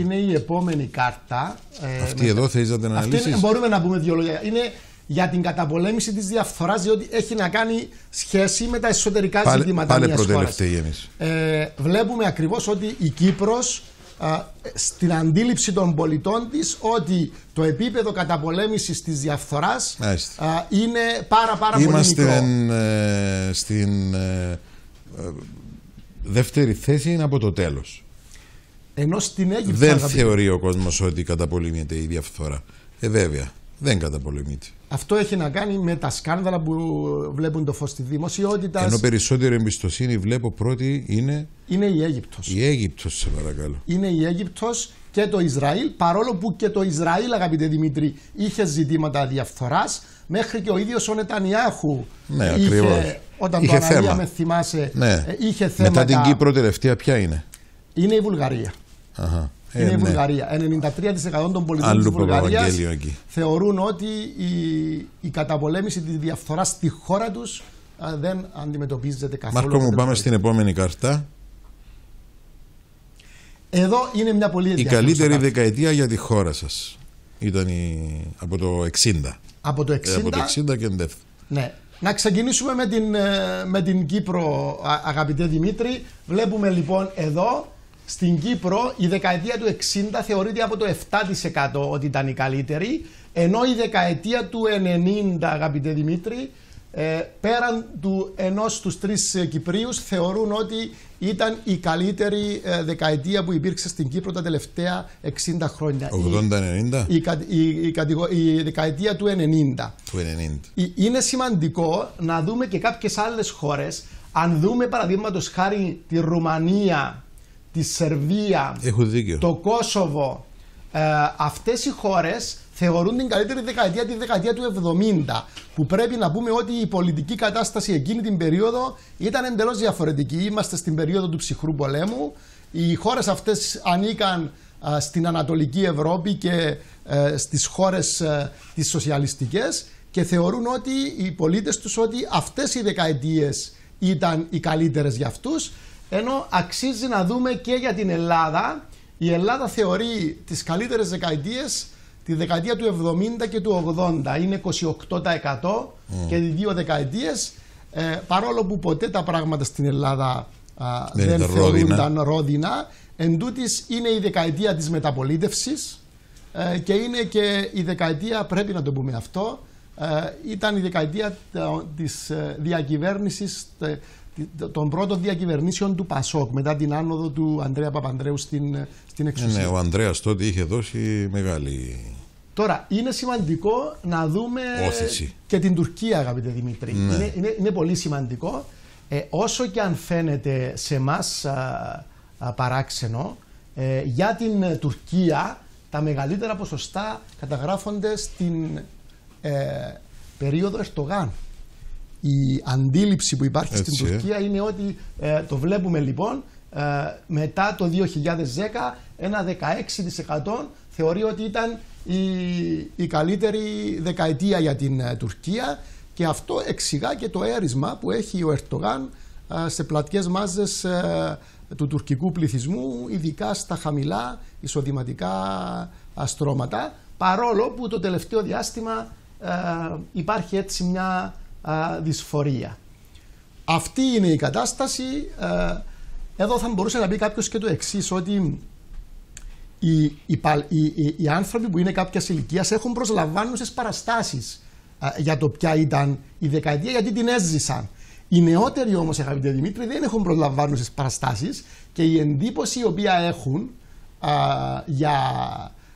Είναι η επόμενη κάρτα. ε, αυτή με- εδώ θέλεις να την Αυτή αναλύσεις; είναι- μπορούμε να πούμε δύο λόγια. Είναι για την καταπολέμηση της διαφθοράς διότι έχει να κάνει σχέση με τα εσωτερικά πάλι, ζητήματα πάλι μιας χώρας. προτελευταίοι εμείς Ε, βλέπουμε ακριβώς ότι η Κύπρος α, στην αντίληψη των πολιτών της ότι το επίπεδο καταπολέμησης της διαφθοράς Μάλιστα. α, είναι πάρα πάρα Είμαστε πολύ μικρό. ε, στην ε, ε, δεύτερη θέση είναι από το τέλος; Ενώ στην Αίγυπτο Δεν αγαπητοί, θεωρεί ο κόσμος ότι καταπολεμείται η διαφθορά Ε βέβαια, δεν καταπολεμείται αυτό έχει να κάνει με τα σκάνδαλα που βλέπουν το φως στη δημοσιότητας. Ενώ περισσότερη εμπιστοσύνη βλέπω πρώτη είναι Είναι η Αίγυπτος. η Αίγυπτος σε παρακαλώ. είναι η Αίγυπτος και το Ισραήλ, παρόλο που και το Ισραήλ, αγαπητέ Δημήτρη, είχε ζητήματα διαφθοράς, μέχρι και ο ίδιος ο Νετανιάχου Ναι, είχε ακριβώς. Όταν είχε το Αναλία θέμα. με θυμάσαι Ναι. ε, είχε θέμα. Μετά την Κύπρο τελευταία ποια είναι; Είναι η Βουλγαρία. Αχα. Ε, είναι η ναι. Βουλγαρία. 93% των πολιτών Αλλού της Βουλγαρίας Παπαβαγγέλιο εκεί. θεωρούν ότι η, η καταπολέμηση της διαφθοράς στη χώρα τους α, δεν αντιμετωπίζεται καθόλου. Μάρκο μου, από την πάμε χώρα. στην επόμενη καρτά. Εδώ είναι μια πολύ Η ενδιαφέρουσα καλύτερη κάρτα. δεκαετία για τη χώρα σας ήταν η... από το 60. Από το 60, Ε, από το 60 και εντεύθ. Ναι. Να ξεκινήσουμε με την, ε, με την Κύπρο, α- αγαπητέ Δημήτρη. Βλέπουμε λοιπόν εδώ, στην Κύπρο, η δεκαετία του 60 θεωρείται από το 7% ότι ήταν η καλύτερη, ενώ η δεκαετία του 90, αγαπητέ Δημήτρη, ε, πέραν του ενός στους τρεις ε, Κυπρίους θεωρούν ότι ήταν η καλύτερη ε, δεκαετία που υπήρξε στην Κύπρο τα τελευταία 60 χρόνια. Η- 80-90 η, κα- η, η, κατηγο- η δεκαετία του 90. του 90. Ε, Είναι σημαντικό να δούμε και κάποιες άλλες χώρες. Αν δούμε παραδείγματος χάρη τη Ρουμανία, τη Σερβία, Έχουν δίκιο. το Κόσοβο, ε, αυτές οι χώρες θεωρούν την καλύτερη δεκαετία τη δεκαετία του 70 που πρέπει να πούμε ότι η πολιτική κατάσταση εκείνη την περίοδο ήταν εντελώς διαφορετική. Είμαστε στην περίοδο του ψυχρού πολέμου. Οι χώρες αυτές ανήκαν α, στην Ανατολική Ευρώπη και ε, στις χώρες ε, τις σοσιαλιστικές και θεωρούν ότι οι πολίτες τους ότι αυτές οι δεκαετίες ήταν οι καλύτερες για αυτούς ενώ αξίζει να δούμε και για την Ελλάδα. Η Ελλάδα θεωρεί τις καλύτερες δεκαετίες τη δεκαετία του 70 και του 80 είναι 28% και οι δύο δεκαετίες ε, παρόλο που ποτέ τα πράγματα στην Ελλάδα α, Δεν δεν, ήταν θεωρούνταν ρόδινα. εν τούτης είναι η δεκαετία της μεταπολίτευσης ε, και είναι και η δεκαετία πρέπει να το πούμε αυτό ε, ήταν η δεκαετία ε, της ε, διακυβέρνησης ε, των πρώτων διακυβερνήσεων του Πασόκ μετά την άνοδο του Ανδρέα Παπανδρέου στην, ε, στην Ε, εξουσία. ναι, ο Ανδρέας τότε είχε δώσει μεγάλη. Τώρα, είναι σημαντικό να δούμε Όθηση. και την Τουρκία, αγαπητέ Δημήτρη. Ναι. Είναι, είναι, είναι πολύ σημαντικό. Ε, όσο και αν φαίνεται σε εμάς παράξενο, ε, για την ε, Τουρκία τα μεγαλύτερα ποσοστά καταγράφονται στην ε, περίοδο Ερτογάν. Η αντίληψη που υπάρχει Έτσι, στην ε. Τουρκία είναι ότι ε, το βλέπουμε λοιπόν ε, μετά το 2010 ένα 16% θεωρεί ότι ήταν η, η καλύτερη δεκαετία για την ε, Τουρκία και αυτό εξηγά και το έρισμα που έχει ο Ερτογάν ε, σε πλατιές μάζες ε, του τουρκικού πληθυσμού ειδικά στα χαμηλά εισοδηματικά α, στρώματα παρόλο που το τελευταίο διάστημα ε, υπάρχει έτσι μια α, δυσφορία. Αυτή είναι η κατάσταση. Ε, εδώ θα μπορούσε να πει κάποιος και το εξής, ότι οι, οι, παλ- οι, οι- οι άνθρωποι που είναι κάποια ηλικίας έχουν προσλαμβάνουσες παραστάσεις για το ποια ήταν η δεκαετία, γιατί την έζησαν. Οι νεότεροι όμως, αγαπητέ Δημήτρη, δεν έχουν προσλαμβάνουσες παραστάσεις και η εντύπωση η οποία έχουν α, για,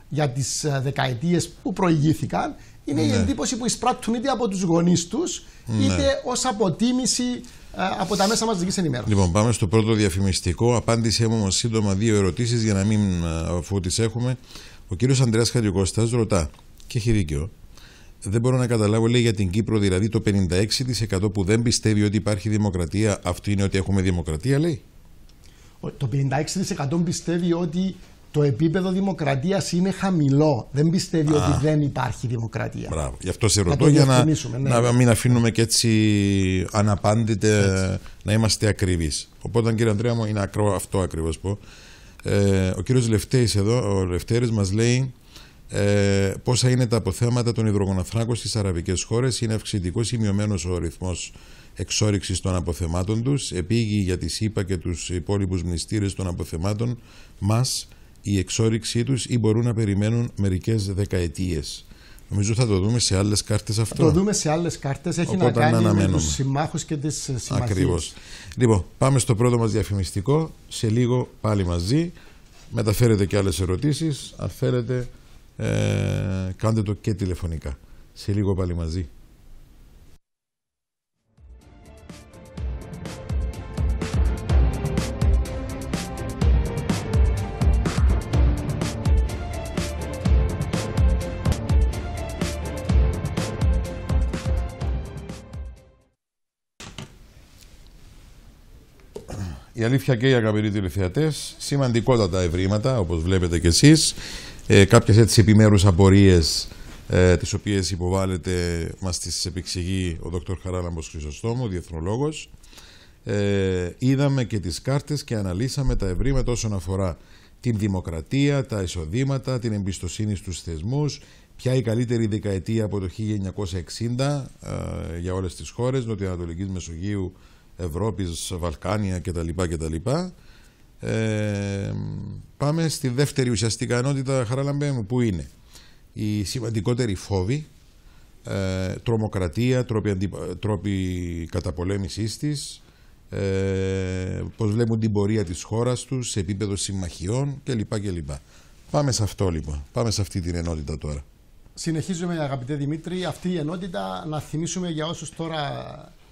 για τις δεκαετίες που προηγήθηκαν είναι η Ναι. εντύπωση που εισπράττουν είτε από τους γονείς τους είτε ως αποτίμηση α, από τα μέσα μαζική ενημέρωσης. Λοιπόν, πάμε στο πρώτο διαφημιστικό. Απάντησε μου όμως σύντομα δύο ερωτήσεις για να μην α, αφού τις έχουμε. Ο κύριος Ανδρέας Χατζικώστα ρωτά, και έχει δίκιο. Δεν μπορώ να καταλάβω, λέει για την Κύπρο, δηλαδή το 56% που δεν πιστεύει ότι υπάρχει δημοκρατία, αυτό είναι ότι έχουμε δημοκρατία, λέει. Το 56% πιστεύει ότι το επίπεδο δημοκρατίας είναι χαμηλό. Δεν πιστεύει ότι δεν υπάρχει δημοκρατία. Μπράβο. Γι' αυτό σε Να ρωτώ το για να, διευκρινίσουμε, ναι. να μην αφήνουμε και έτσι αναπάντητε να είμαστε ακριβείς. Οπότε κύριε Ανδρέα μου είναι ακρό αυτό ακριβώς πω. Ε, ο κύριος Λευτέρης εδώ, ο Λευτέρης μας λέει ε, πόσα είναι τα αποθέματα των υδρογοναθράκων στις αραβικές χώρες. Είναι αυξητικός ή μειωμένος ο ρυθμός εξόριξης των αποθεμάτων τους. Επίγει για τη ΣΥΠΑ και τους υπόλοιπους μνηστήρες των αποθεμάτων μας η εξόριξή τους ή μπορούν να περιμένουν μερικές δεκαετίες. Νομίζω θα το δούμε σε άλλες κάρτες αυτό. Το δούμε σε άλλες κάρτες. Έχει Οπότε να κάνει με αναμένουμε. τους συμμάχους και τις ε, συμμαχίες. Ακριβώς. Λοιπόν, πάμε στο πρώτο μας διαφημιστικό. Σε λίγο πάλι μαζί. Μεταφέρετε και άλλες ερωτήσεις. Αν θέλετε, ε, κάντε το και τηλεφωνικά. Σε λίγο πάλι μαζί. Η αλήθεια και οι αγαπητοί τηλεθεατές, σημαντικότατα ευρήματα, όπως βλέπετε κι εσείς, ε, κάποιες έτσι επιμέρους απορίες ε, τις οποίες υποβάλλεται, μας τις επεξηγεί ο Δ. Χαράλαμπος Χρυσοστόμου, διεθνολόγος. Ε, είδαμε και τις κάρτες και αναλύσαμε τα ευρήματα όσον αφορά την δημοκρατία, τα εισοδήματα, την εμπιστοσύνη στους θεσμούς, ποια η καλύτερη δεκαετία από το 1960 ε, για όλες τις χώρες, Νοτιοανατολικής Μεσογείου, Ευρώπης, Βαλκάνια κτλ. κτλ. Ε, πάμε στη δεύτερη ουσιαστικά ενότητα, Χαράλαμπε μου, που είναι η σημαντικότερη φόβη, ε, τρομοκρατία, τρόποι, αντι, τρόποι καταπολέμησής της, ε, πώς βλέπουν την πορεία της χώρας τους σε επίπεδο συμμαχιών κλπ. κλπ. Πάμε σε αυτό λοιπόν, πάμε σε αυτή την ενότητα τώρα. Συνεχίζουμε αγαπητέ Δημήτρη, αυτή η ενότητα να θυμίσουμε για όσους τώρα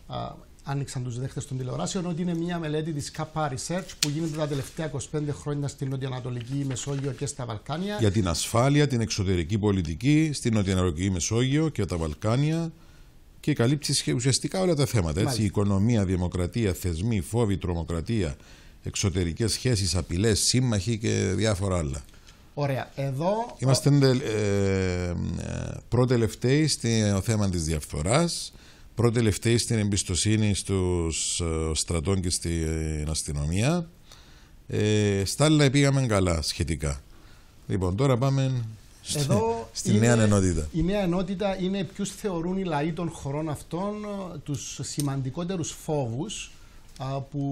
α, άνοιξαν τους δέχτες των τηλεοράσεων ότι είναι μια μελέτη της ΚΑΠΑ Research που γίνεται τα τελευταία 25 χρόνια στην Νοτιοανατολική Μεσόγειο και στα Βαλκάνια. Για την ασφάλεια, την εξωτερική πολιτική στην Νοτιοανατολική Μεσόγειο και τα Βαλκάνια και καλύπτει ουσιαστικά όλα τα θέματα. Έτσι, οικονομία, δημοκρατία, θεσμοί, φόβοι, τρομοκρατία, εξωτερικές σχέσεις, απειλές, σύμμαχοι και διάφορα άλλα. Ωραία. Εδώ. Είμαστε ε, ε, πρώτοι στο θέμα της διαφθοράς, πρώτοι στην εμπιστοσύνη στους ε, στρατών και στην αστυνομία. Ε, στα άλλα πήγαμε καλά σχετικά. Λοιπόν, τώρα πάμε εδώ στη είναι, νέα ενότητα. Η νέα ενότητα είναι ποιους θεωρούν οι λαοί των χωρών αυτών τους σημαντικότερους φόβους που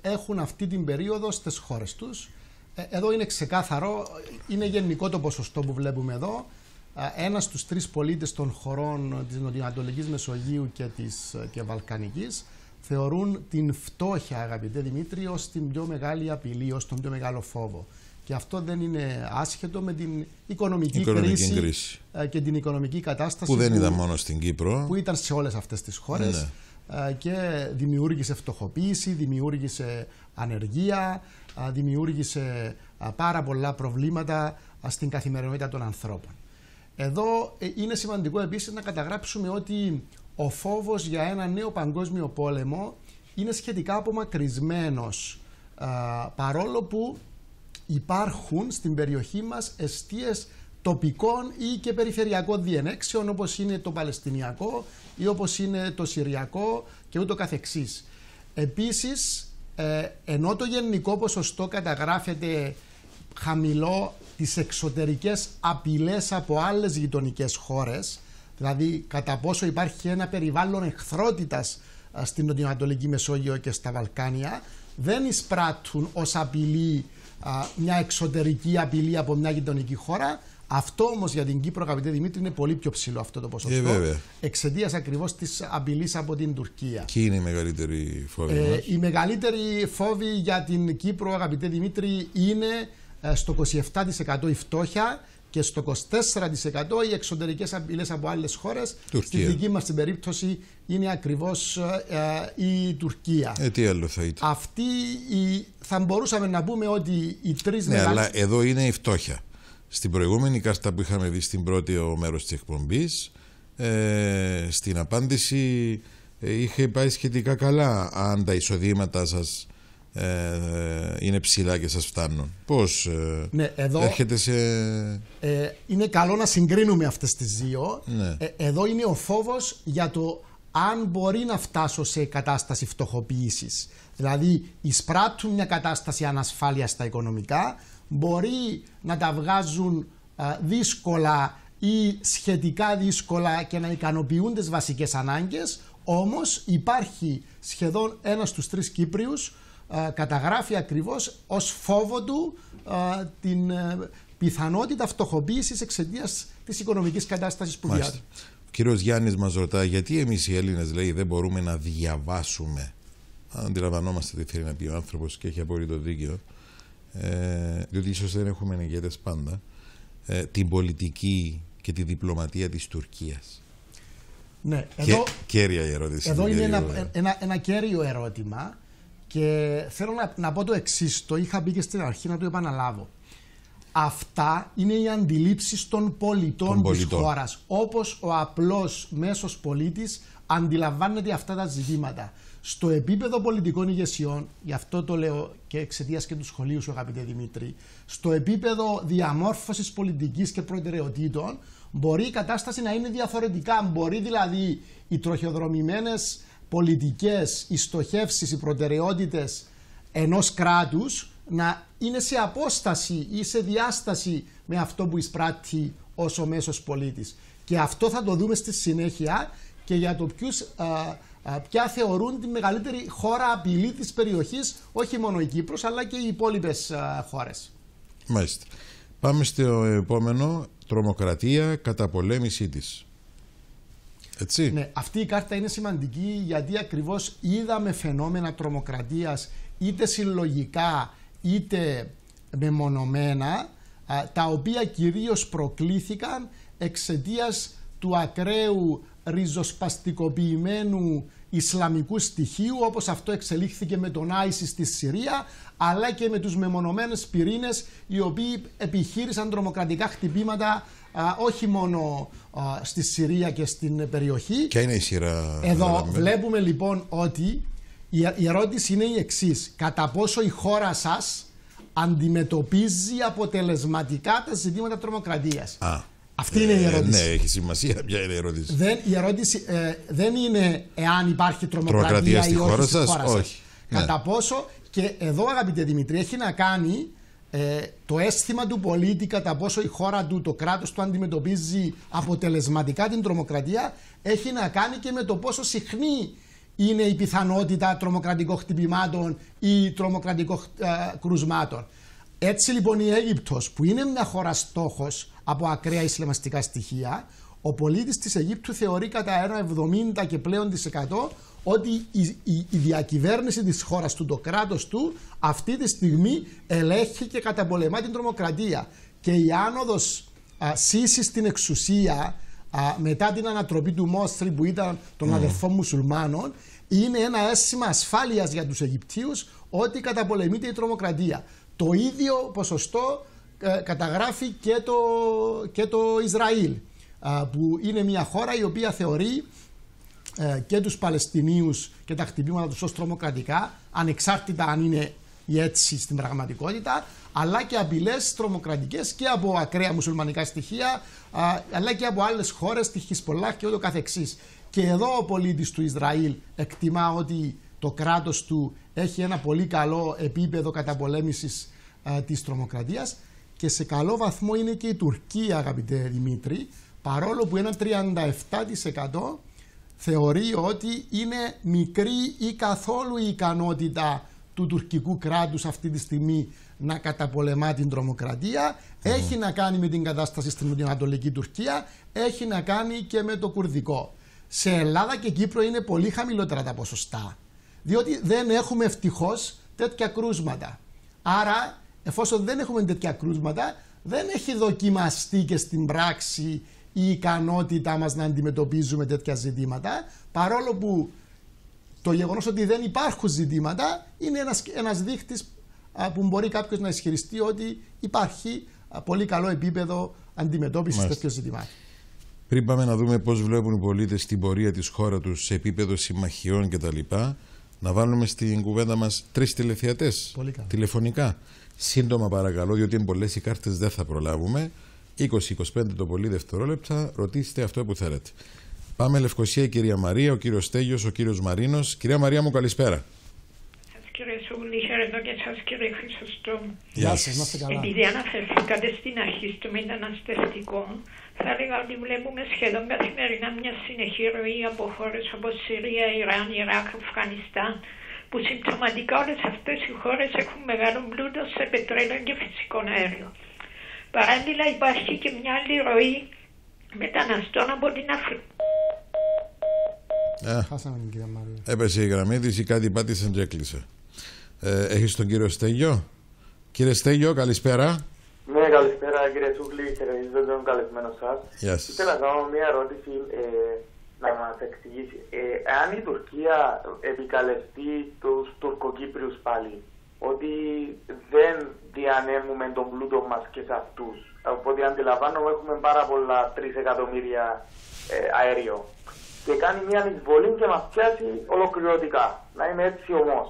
έχουν αυτή την περίοδο στις χώρες τους. Ε, εδώ είναι ξεκάθαρο, είναι γενικό το ποσοστό που βλέπουμε εδώ. Ένας στους τρεις πολίτες των χωρών της Νοτιοανατολικής Μεσογείου και της και Βαλκανικής θεωρούν την φτώχεια, αγαπητέ Δημήτρη, ως την πιο μεγάλη απειλή, ως τον πιο μεγάλο φόβο. Και αυτό δεν είναι άσχετο με την οικονομική, οικονομική κρίση, ε, και την οικονομική κατάσταση που δεν ήταν μόνο στην Κύπρο. Που ήταν σε όλες αυτές τις χώρες ναι. ε, και δημιούργησε φτωχοποίηση, δημιούργησε ανεργία, ε, δημιούργησε πάρα πολλά προβλήματα στην καθημερινότητα των ανθρώπων. Εδώ είναι σημαντικό επίσης να καταγράψουμε ότι ο φόβος για ένα νέο παγκόσμιο πόλεμο είναι σχετικά απομακρυσμένος παρόλο που υπάρχουν στην περιοχή μας εστίες τοπικών ή και περιφερειακών διενέξεων όπως είναι το Παλαιστινιακό ή όπως είναι το Συριακό και ούτω καθεξής. Επίσης, ε, ενώ το γενικό ποσοστό καταγράφεται χαμηλό τις εξωτερικές απειλές από άλλες γειτονικές χώρες, δηλαδή κατά πόσο υπάρχει ένα περιβάλλον εχθρότητας στην Νοτιοανατολική Μεσόγειο και στα Βαλκάνια, δεν εισπράττουν ως απειλή μια εξωτερική απειλή από μια γειτονική χώρα. Αυτό όμως για την Κύπρο, αγαπητέ Δημήτρη, είναι πολύ πιο ψηλό αυτό το ποσοστό. Ε, Εξαιτίας ακριβώς της απειλής από την Τουρκία. Ποιοι είναι οι μεγαλύτεροι φόβοι, ε, Οι μεγαλύτεροι φόβοι για την Κύπρο, αγαπητέ Δημήτρη, είναι ε, στο 27% η φτώχεια και στο 24% οι εξωτερικές απειλές από άλλες χώρες. Στη δική μας την περίπτωση είναι ακριβώς ε, η Τουρκία. Ε, τι άλλο θα ήταν. Αυτή η, θα μπορούσαμε να πούμε ότι οι τρεις Ναι, αλλά εδώ είναι η φτώχεια. Στην προηγούμενη κάρτα που είχαμε δει στην πρώτη μέρος της εκπομπής, ε, στην απάντηση ε, είχε πάει σχετικά καλά αν τα εισοδήματά σας ε, είναι ψηλά και σας φτάνουν. Πώς ε, ναι, εδώ, έρχεται σε... Ε, είναι καλό να συγκρίνουμε αυτές τις δύο. Ναι. Ε, εδώ είναι ο φόβος για το αν μπορεί να φτάσω σε κατάσταση φτωχοποίησης. Δηλαδή εισπράττουν μια κατάσταση ανασφάλειας στα οικονομικά, μπορεί να τα βγάζουν δύσκολα ή σχετικά δύσκολα και να ικανοποιούν τις βασικές ανάγκες, όμως υπάρχει σχεδόν ένας στους τρεις Κύπριους καταγράφει ακριβώς ως φόβο του την ε, πιθανότητα φτωχοποίησης εξαιτίας της οικονομικής κατάστασης που βιάζει. Ο κύριος Γιάννης μας ρωτά γιατί εμείς οι Έλληνες λέει δεν μπορούμε να διαβάσουμε αντιλαμβανόμαστε τι θέλει να πει ο άνθρωπος και έχει απόλυτο δίκιο ε, διότι ίσως δεν έχουμε ηγέτες πάντα ε, την πολιτική και τη διπλωματία της Τουρκίας. Ναι, εδώ, κέρια η ερώτηση. Εδώ είναι ένα, ένα, ένα κέριο ερώτημα και θέλω να, να πω το εξής, το είχα μπει και στην αρχή να το επαναλάβω. Αυτά είναι οι αντιλήψεις των πολιτών, Των της πολιτών. χώρας. Όπως ο απλός μέσος πολίτης αντιλαμβάνεται αυτά τα ζητήματα. Στο επίπεδο πολιτικών ηγεσιών, γι' αυτό το λέω και εξαιτίας και του σχολείου σου, αγαπητέ Δημήτρη, στο επίπεδο διαμόρφωσης πολιτικής και προτεραιοτήτων, μπορεί η κατάσταση να είναι διαφορετικά. Μπορεί δηλαδή οι τροχιοδρομημένες πολιτικές, οι στοχεύσεις, οι προτεραιότητες ενός κράτους να είναι σε απόσταση ή σε διάσταση με αυτό που εισπράττει ως ο μέσος πολίτης. Και αυτό θα το δούμε στη συνέχεια και για το ποιους, α, α, ποια θεωρούν τη μεγαλύτερη χώρα απειλή της περιοχής, όχι μόνο η Κύπρος αλλά και οι υπόλοιπες α, χώρες. Μάλιστα. Πάμε στο επόμενο. Τρομοκρατία, καταπολέμησή της. Έτσι. Ναι, αυτή η κάρτα είναι σημαντική γιατί ακριβώς είδαμε φαινόμενα τρομοκρατίας είτε συλλογικά είτε μεμονωμένα α, τα οποία κυρίως προκλήθηκαν εξαιτίας του ακραίου ριζοσπαστικοποιημένου Ισλαμικού στοιχείου όπως αυτό εξελίχθηκε με τον Άισις στη Συρία αλλά και με τους μεμονωμένες πυρήνες οι οποίοι επιχείρησαν τρομοκρατικά χτυπήματα α, όχι μόνο α, στη Συρία και στην περιοχή Ποια είναι η σειρά. εδώ αγαπημένη; βλέπουμε λοιπόν ότι η, η ερώτηση είναι η εξής. Κατά πόσο η χώρα σας αντιμετωπίζει αποτελεσματικά τα ζητήματα τρομοκρατίας; Α. Αυτή είναι η Ε, ερώτηση. ναι, έχει σημασία ποια είναι η ερώτηση; Δεν, η ερώτηση ε, δεν είναι εάν υπάρχει τρομοκρατία, Τρομοκρατία στη ή όχι χώρα στη σας, χώρα σας. όχι. Ναι. Κατά πόσο και εδώ αγαπητέ Δημητρή έχει να κάνει ε, το αίσθημα του πολίτη κατά πόσο η χώρα του, το κράτος του αντιμετωπίζει αποτελεσματικά την τρομοκρατία έχει να κάνει και με το πόσο συχνή είναι η πιθανότητα τρομοκρατικών χτυπημάτων ή τρομοκρατικών ε, κρουσμάτων. Έτσι λοιπόν η Αίγυπτος που είναι μια χώρα στόχος από ακραία ισλαμιστικά στοιχεία ο πολίτης της Αιγύπτου θεωρεί κατά ένα 70 και πλέον της εκατό ότι η, η, η διακυβέρνηση της χώρας του, το κράτος του αυτή τη στιγμή ελέγχει και καταπολεμά την τρομοκρατία και η άνοδος α, Σίση στην εξουσία α, μετά την ανατροπή του Μόστρι που ήταν των αδερφών μουσουλμάνων είναι ένα αίσθημα ασφάλειας για τους Αιγυπτίους ότι καταπολεμείται η τρομοκρατία. Το ίδιο ποσοστό ε, καταγράφει και το, και το Ισραήλ α, που είναι μια χώρα η οποία θεωρεί ε, και τους Παλαιστινίους και τα χτυπήματα τους ως τρομοκρατικά ανεξάρτητα αν είναι έτσι στην πραγματικότητα αλλά και απειλές τρομοκρατικές και από ακραία μουσουλμανικά στοιχεία α, αλλά και από άλλες χώρες, τη Χισπολάχ και ούτω καθεξής. Και εδώ ο πολίτης του Ισραήλ εκτιμά ότι το κράτος του έχει ένα πολύ καλό επίπεδο καταπολέμησης α, της τρομοκρατίας και σε καλό βαθμό είναι και η Τουρκία αγαπητέ Δημήτρη παρόλο που ένα 37% θεωρεί ότι είναι μικρή ή καθόλου η ικανότητα του τουρκικού κράτους αυτή τη στιγμή να καταπολεμά την τρομοκρατία. Έχει να κάνει με την κατάσταση στην Νοτιοανατολική Τουρκία, έχει να κάνει και με το κουρδικό. Σε Ελλάδα και Κύπρο είναι πολύ χαμηλότερα τα ποσοστά, διότι δεν έχουμε ευτυχώς τέτοια κρούσματα. Άρα, εφόσον δεν έχουμε τέτοια κρούσματα, δεν έχει δοκιμαστεί και στην πράξη η ικανότητά μας να αντιμετωπίζουμε τέτοια ζητήματα, παρόλο που το γεγονός ότι δεν υπάρχουν ζητήματα είναι ένας, ένας δείχτης α, που μπορεί κάποιος να ισχυριστεί ότι υπάρχει α, πολύ καλό επίπεδο αντιμετώπισης Μάλιστα. τέτοιων ζητημάτων. Πριν πάμε να δούμε πώς βλέπουν οι πολίτες την πορεία της χώρας τους σε επίπεδο συμμαχιών κτλ. Να βάλουμε στην κουβέντα μας τρεις τηλεθεατές Πολύ καλά. τηλεφωνικά. Σύντομα παρακαλώ, διότι είναι πολλές οι κάρτες δεν θα προλάβουμε. 20-25 το πολύ δευτερόλεπτα, ρωτήστε αυτό που θέλετε. Πάμε Λευκοσία, η κυρία Μαρία, ο κύριος Στέγιος, ο κύριος Μαρίνος. Κυρία Μαρία μου, καλησπέρα. Σας κύριε Σούλη, χαιρετώ και σας κύριε Χρυσοστόμ. Γεια σας, να είστε καλά. Επειδή αναφερθήκατε στην αρχή στο μεταναστευτικό, θα έλεγα ότι βλέπουμε σχεδόν καθημερινά μια συνεχή ροή από χώρες όπως Συρία, Ιράν, Ιράκ, Αφγανιστάν, που συμπτωματικά όλες αυτές οι χώρες έχουν μεγάλο πλούτο σε πετρέλαιο και φυσικό αέριο. Παράλληλα υπάρχει και μια άλλη ροή μεταναστών από την Αφρική. Ε, Χάσαμε την κυρία Μαρία. έπεσε η γραμμή της ή κάτι πάτησε και έκλεισε. Ε, έχεις τον κύριο Στέγιο; Κύριε Στέγιο, καλησπέρα. Ναι, καλησπέρα κύριε Τσούκλη, χαιρετίζω τον καλεσμένο σας. Γεια σας. Ήθελα να κάνω μια ερώτηση ε, να μας εξηγήσει. Ε, αν η Τουρκία επικαλεστεί τους Τουρκοκύπριους πάλι, ότι δεν διανέμουμε τον πλούτο μας και σε αυτούς. Οπότε αντιλαμβάνομαι έχουμε πάρα πολλά 3 εκατομμύρια ε, αέριο. Και κάνει μια εισβολή και μας πιάσει ολοκληρωτικά. Να είμαι έτσι όμως.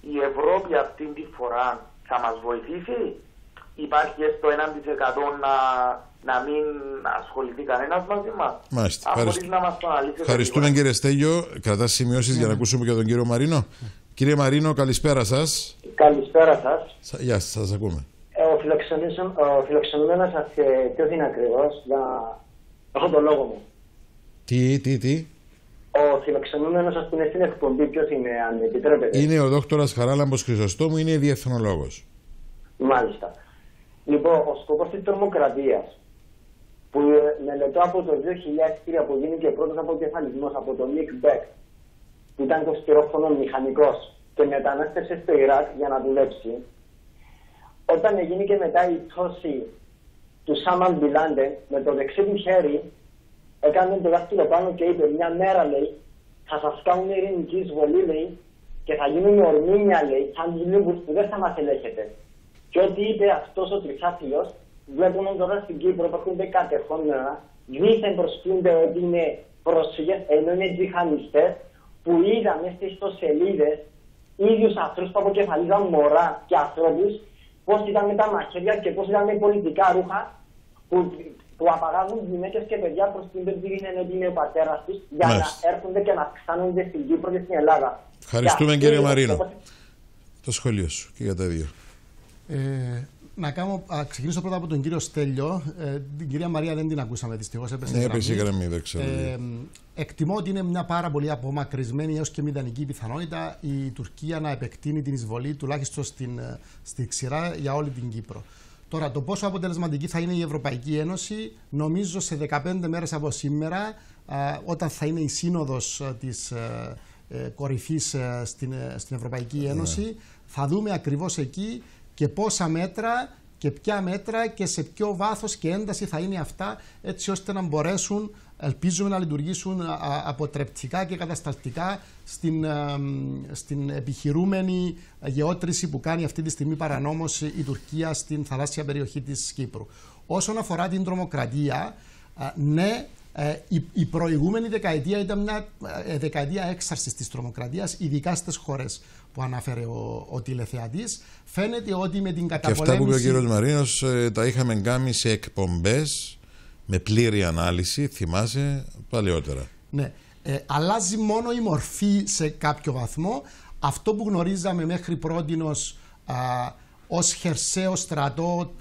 Η Ευρώπη αυτή τη φορά θα μας βοηθήσει; Υπάρχει έστω 1% να, να μην ασχοληθεί κανένας μαζί μας; Μάλιστα. Ευχαριστούμε. Να μας το Ευχαριστούμε κύριε Στέλιο. Κρατάς σημειώσεις για να ακούσουμε και τον κύριο Μαρίνο. Κύριε Μαρίνο, καλησπέρα σας. Καλησπέρα σας. Γεια σας, σας ακούμε. Ε, ο φιλοξενούμενος σας ποιος είναι ακριβώς, για έχω τον λόγο μου. Τι, τι, τι; Ο φιλοξενούμενος σας που είναι στην εκπομπή, ποιος είναι, αν επιτρέπετε. Είναι ο δόκτωρας Χαράλαμπος Χρυσοστόμου, είναι διεθνολόγος. Μάλιστα. Λοιπόν, ο σκοπός της τρομοκρατίας που μελετώ από το 2003 που έγινε και πρώτος αποκεφαλισμός από τον Νικ Μπεργκ, που ήταν το στυρόφωνο μηχανικός και μετανάστευσε στο Ιράκ για να δουλέψει. Όταν έγινε και μετά η πτώση του Σάμαν Μπιλάντε με το δεξί του χέρι, έκανε το δάχτυλο πάνω και είπε: Μια μέρα λέει, θα σας κάνουν ειρηνική εισβολή, λέει, και θα γίνουν ορμήνια, λέει, σαν του που δεν θα μας ελέγχετε. Και ό,τι είπε αυτός ο τριχάθλιος, βλέπουμε τώρα στην Κύπρο που έρχονται κατεχόμενα, δίθεν προσποιούνται ότι είναι πρόσφυγε, ενώ είναι τζιχανιστές, που είδαμε στις ιστοσελίδες ίδιους ανθρώπους που αποκεφαλίζαν μωρά και ανθρώπους, πώς ήταν με τα μαχαίρια και πώς ήταν με πολιτικά ρούχα, που, που απαγάγουν γυναίκες και παιδιά προς την πεντήρινη ότι είναι ο πατέρας τους, για να έρχονται και να αυξάνονται στην Κύπρο και στην Ελλάδα. Ευχαριστούμε κύριε Μαρίνο. Το σχολείο σου και για τα δύο. Ε, να κάνω, α, ξεκινήσω πρώτα από τον κύριο Στέλιο. Ε, την κυρία Μαρία δεν την ακούσαμε δυστυχώς. Ναι, έπεσε η γραμμή, δεν ξέρω. Ε, εκτιμώ ότι είναι μια πάρα πολύ απομακρυσμένη έως και μηδενική πιθανότητα η Τουρκία να επεκτείνει την εισβολή τουλάχιστον στην, ε, στη ξηρά για όλη την Κύπρο. Τώρα, το πόσο αποτελεσματική θα είναι η Ευρωπαϊκή Ένωση, νομίζω σε 15 μέρες από σήμερα, όταν θα είναι η σύνοδος ε, της ε, κορυφής στην, στην Ευρωπαϊκή Ένωση, ναι. θα δούμε ακριβώς εκεί και πόσα μέτρα και ποια μέτρα και σε ποιο βάθος και ένταση θα είναι αυτά έτσι ώστε να μπορέσουν ελπίζουμε να λειτουργήσουν αποτρεπτικά και κατασταλτικά στην, στην επιχειρούμενη γεώτρηση που κάνει αυτή τη στιγμή παρανόμως η Τουρκία στην θαλάσσια περιοχή της Κύπρου. Όσον αφορά την τρομοκρατία, ναι, ε, η, προηγούμενη δεκαετία ήταν μια ε, δεκαετία έξαρσης της τρομοκρατίας, ειδικά στις χώρες που ανάφερε ο, ο τηλεθεατής, φαίνεται ότι με την καταπολέμηση. Και αυτά που είπε ο κ. Μαρίνος ε, τα είχαμε κάνει σε εκπομπές με πλήρη ανάλυση, θυμάσαι παλαιότερα. Ναι. Ε, αλλάζει μόνο η μορφή σε κάποιο βαθμό. Αυτό που γνωρίζαμε μέχρι πρότινος ως χερσαίο στρατό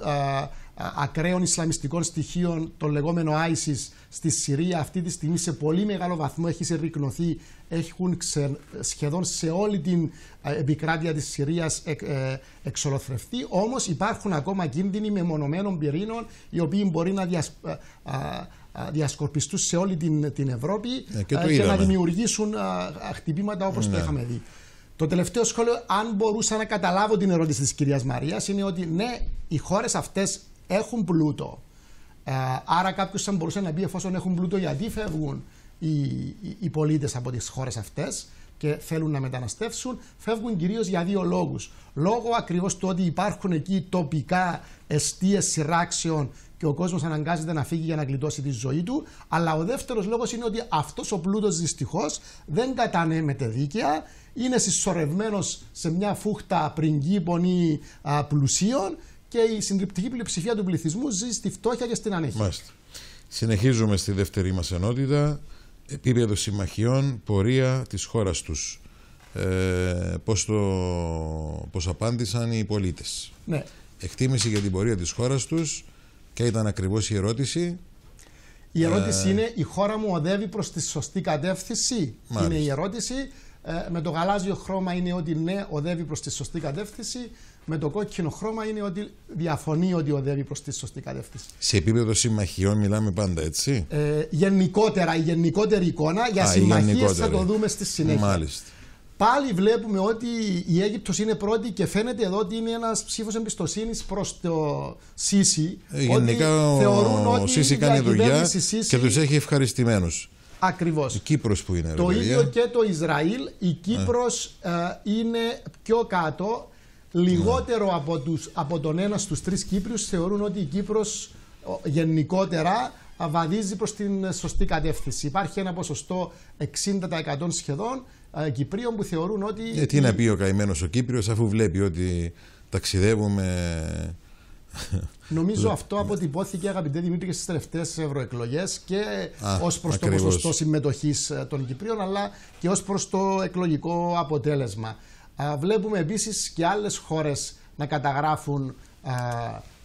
ακραίων Ισλαμιστικών στοιχείων, το λεγόμενο ISIS στη Συρία, αυτή τη στιγμή σε πολύ μεγάλο βαθμό έχει σερρυκνωθεί, έχουν σχεδόν σε όλη την επικράτεια της Συρίας ε, εξολοθρευτεί, όμως υπάρχουν ακόμα κίνδυνοι μεμονωμένων πυρήνων οι οποίοι μπορεί να διασκορπιστούν σε όλη την, την Ευρώπη ε, και, και να δημιουργήσουν χτυπήματα όπως το ναι. είχαμε δει. Το τελευταίο σχόλιο, αν μπορούσα να καταλάβω την ερώτηση της κυρίας Μαρίας, είναι ότι ναι, οι χώρες αυτές έχουν πλούτο. Ε, άρα κάποιος θα μπορούσε να πει εφόσον έχουν πλούτο γιατί φεύγουν οι, οι, οι πολίτες από τις χώρες αυτές και θέλουν να μεταναστεύσουν, φεύγουν κυρίως για δύο λόγους. Λόγω ακριβώς του ότι υπάρχουν εκεί τοπικά αιστείες σειράξεων και ο κόσμος αναγκάζεται να φύγει για να γλιτώσει τη ζωή του. Αλλά ο δεύτερος λόγος είναι ότι αυτός ο πλούτος δυστυχώς δεν κατανέμεται δίκαια, είναι συσσωρευμένος σε μια φούχτα πριγκίπων πλουσίων και η συντριπτική πλειοψηφία του πληθυσμού ζει στη φτώχεια και στην ανέχεια. Μάλιστα. Συνεχίζουμε στη δεύτερη μας ενότητα. Επίπεδο συμμαχιών, πορεία της χώρας τους. Ε, πώς, το, πώς απάντησαν οι πολίτες. Ναι. Εκτίμηση για την πορεία της χώρας τους και ήταν ακριβώς η ερώτηση. Η ερώτηση ε... είναι η χώρα μου οδεύει προς τη σωστή κατεύθυνση. Είναι η ερώτηση. Ε, με το γαλάζιο χρώμα είναι ότι ναι, οδεύει προς τη σωστή κατεύθυνση. Με το κόκκινο χρώμα είναι ότι διαφωνεί ότι οδεύει προς τη σωστή κατεύθυνση. Σε επίπεδο συμμαχιών μιλάμε πάντα, έτσι. Ε, γενικότερα, η γενικότερη εικόνα για συμμαχίες θα το δούμε στη συνέχεια. Μάλιστα. Πάλι βλέπουμε ότι η Αίγυπτος είναι πρώτη και φαίνεται εδώ ότι είναι ένας ψήφος εμπιστοσύνης προς το ΣΥΣΥ. Ε, γενικά ο, ο ΣΥΣΥ κάνει δουλειά και τους έχει ευχαριστημένους. Ακριβώς. Η Κύπρος που είναι. Το ίδιο και το Ισραήλ. Η Κύπρος ε. είναι πιο κάτω λιγότερο από, τους, από τον ένα στους τρεις Κύπριους θεωρούν ότι η Κύπρος ο, γενικότερα α, βαδίζει προς την σωστή κατεύθυνση. Υπάρχει ένα ποσοστό 60% σχεδόν α, Κυπρίων που θεωρούν ότι... Ε, τι να πει ο καημένος ο Κύπριος αφού βλέπει ότι ταξιδεύουμε Νομίζω αυτό αποτυπώθηκε, αγαπητέ Δημήτρη, και στις τελευταίες ευρωεκλογές και ως προς το ακριβώς. ποσοστό συμμετοχής των Κυπρίων, αλλά και ως προς το εκλογικό αποτέλεσμα. Α, Βλέπουμε επίσης και άλλες χώρες να καταγράφουν α,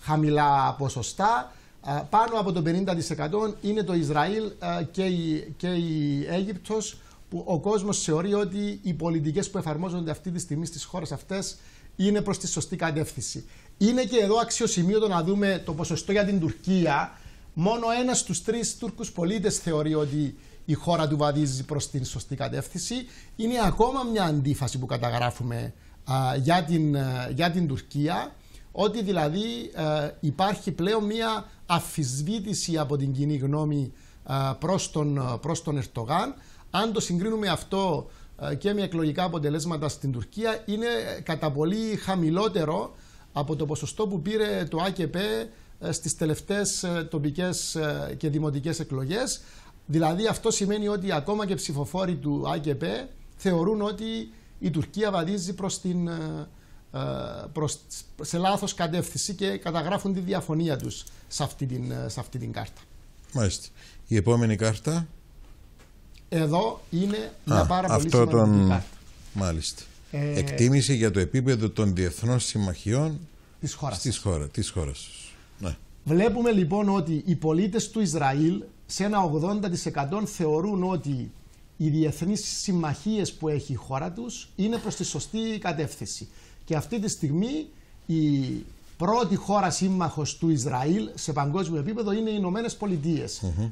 χαμηλά ποσοστά. Α, Πάνω από το 50% είναι το Ισραήλ α, και η, και η Αίγυπτος που ο κόσμος θεωρεί ότι οι πολιτικές που εφαρμόζονται αυτή τη στιγμή στις χώρες αυτές είναι προς τη σωστή κατεύθυνση. Είναι και εδώ αξιοσημείωτο να δούμε το ποσοστό για την Τουρκία. Μόνο ένας στους τρεις Τούρκους πολίτες θεωρεί ότι η χώρα του βαδίζει προς την σωστή κατεύθυνση. Είναι ακόμα μια αντίφαση που καταγράφουμε α, για, την, α, για την Τουρκία ότι δηλαδή ε, υπάρχει πλέον μια αφισβήτηση από την κοινή γνώμη ε, προς, τον, προς τον Ερτογάν. Αν το συγκρίνουμε αυτό ε, και με εκλογικά αποτελέσματα στην Τουρκία είναι κατά πολύ χαμηλότερο από το ποσοστό που πήρε το ΑΚΠ ε, στις τελευταίες ε, τοπικές ε, και δημοτικές εκλογές. Δηλαδή αυτό σημαίνει ότι ακόμα και ψηφοφόροι του ΑΚΠ θεωρούν ότι η Τουρκία βαδίζει προς την, ε, ε, προς, σε λάθος κατεύθυνση και καταγράφουν τη διαφωνία τους σε αυτή την, ε, σε αυτή την κάρτα. Μάλιστα. Η επόμενη κάρτα. Εδώ είναι μια Α, πάρα πολύ αυτό σημαντική τον... κάρτα Μάλιστα. Ε, Εκτίμηση για το επίπεδο των διεθνών συμμαχιών της χώρας. στις χώρα, της χώρας. Ναι. Βλέπουμε λοιπόν ότι οι πολίτες του Ισραήλ σε ένα 80% θεωρούν ότι οι διεθνείς συμμαχίες που έχει η χώρα τους είναι προς τη σωστή κατεύθυνση. Και αυτή τη στιγμή η πρώτη χώρα σύμμαχος του Ισραήλ σε παγκόσμιο επίπεδο είναι οι Ηνωμένες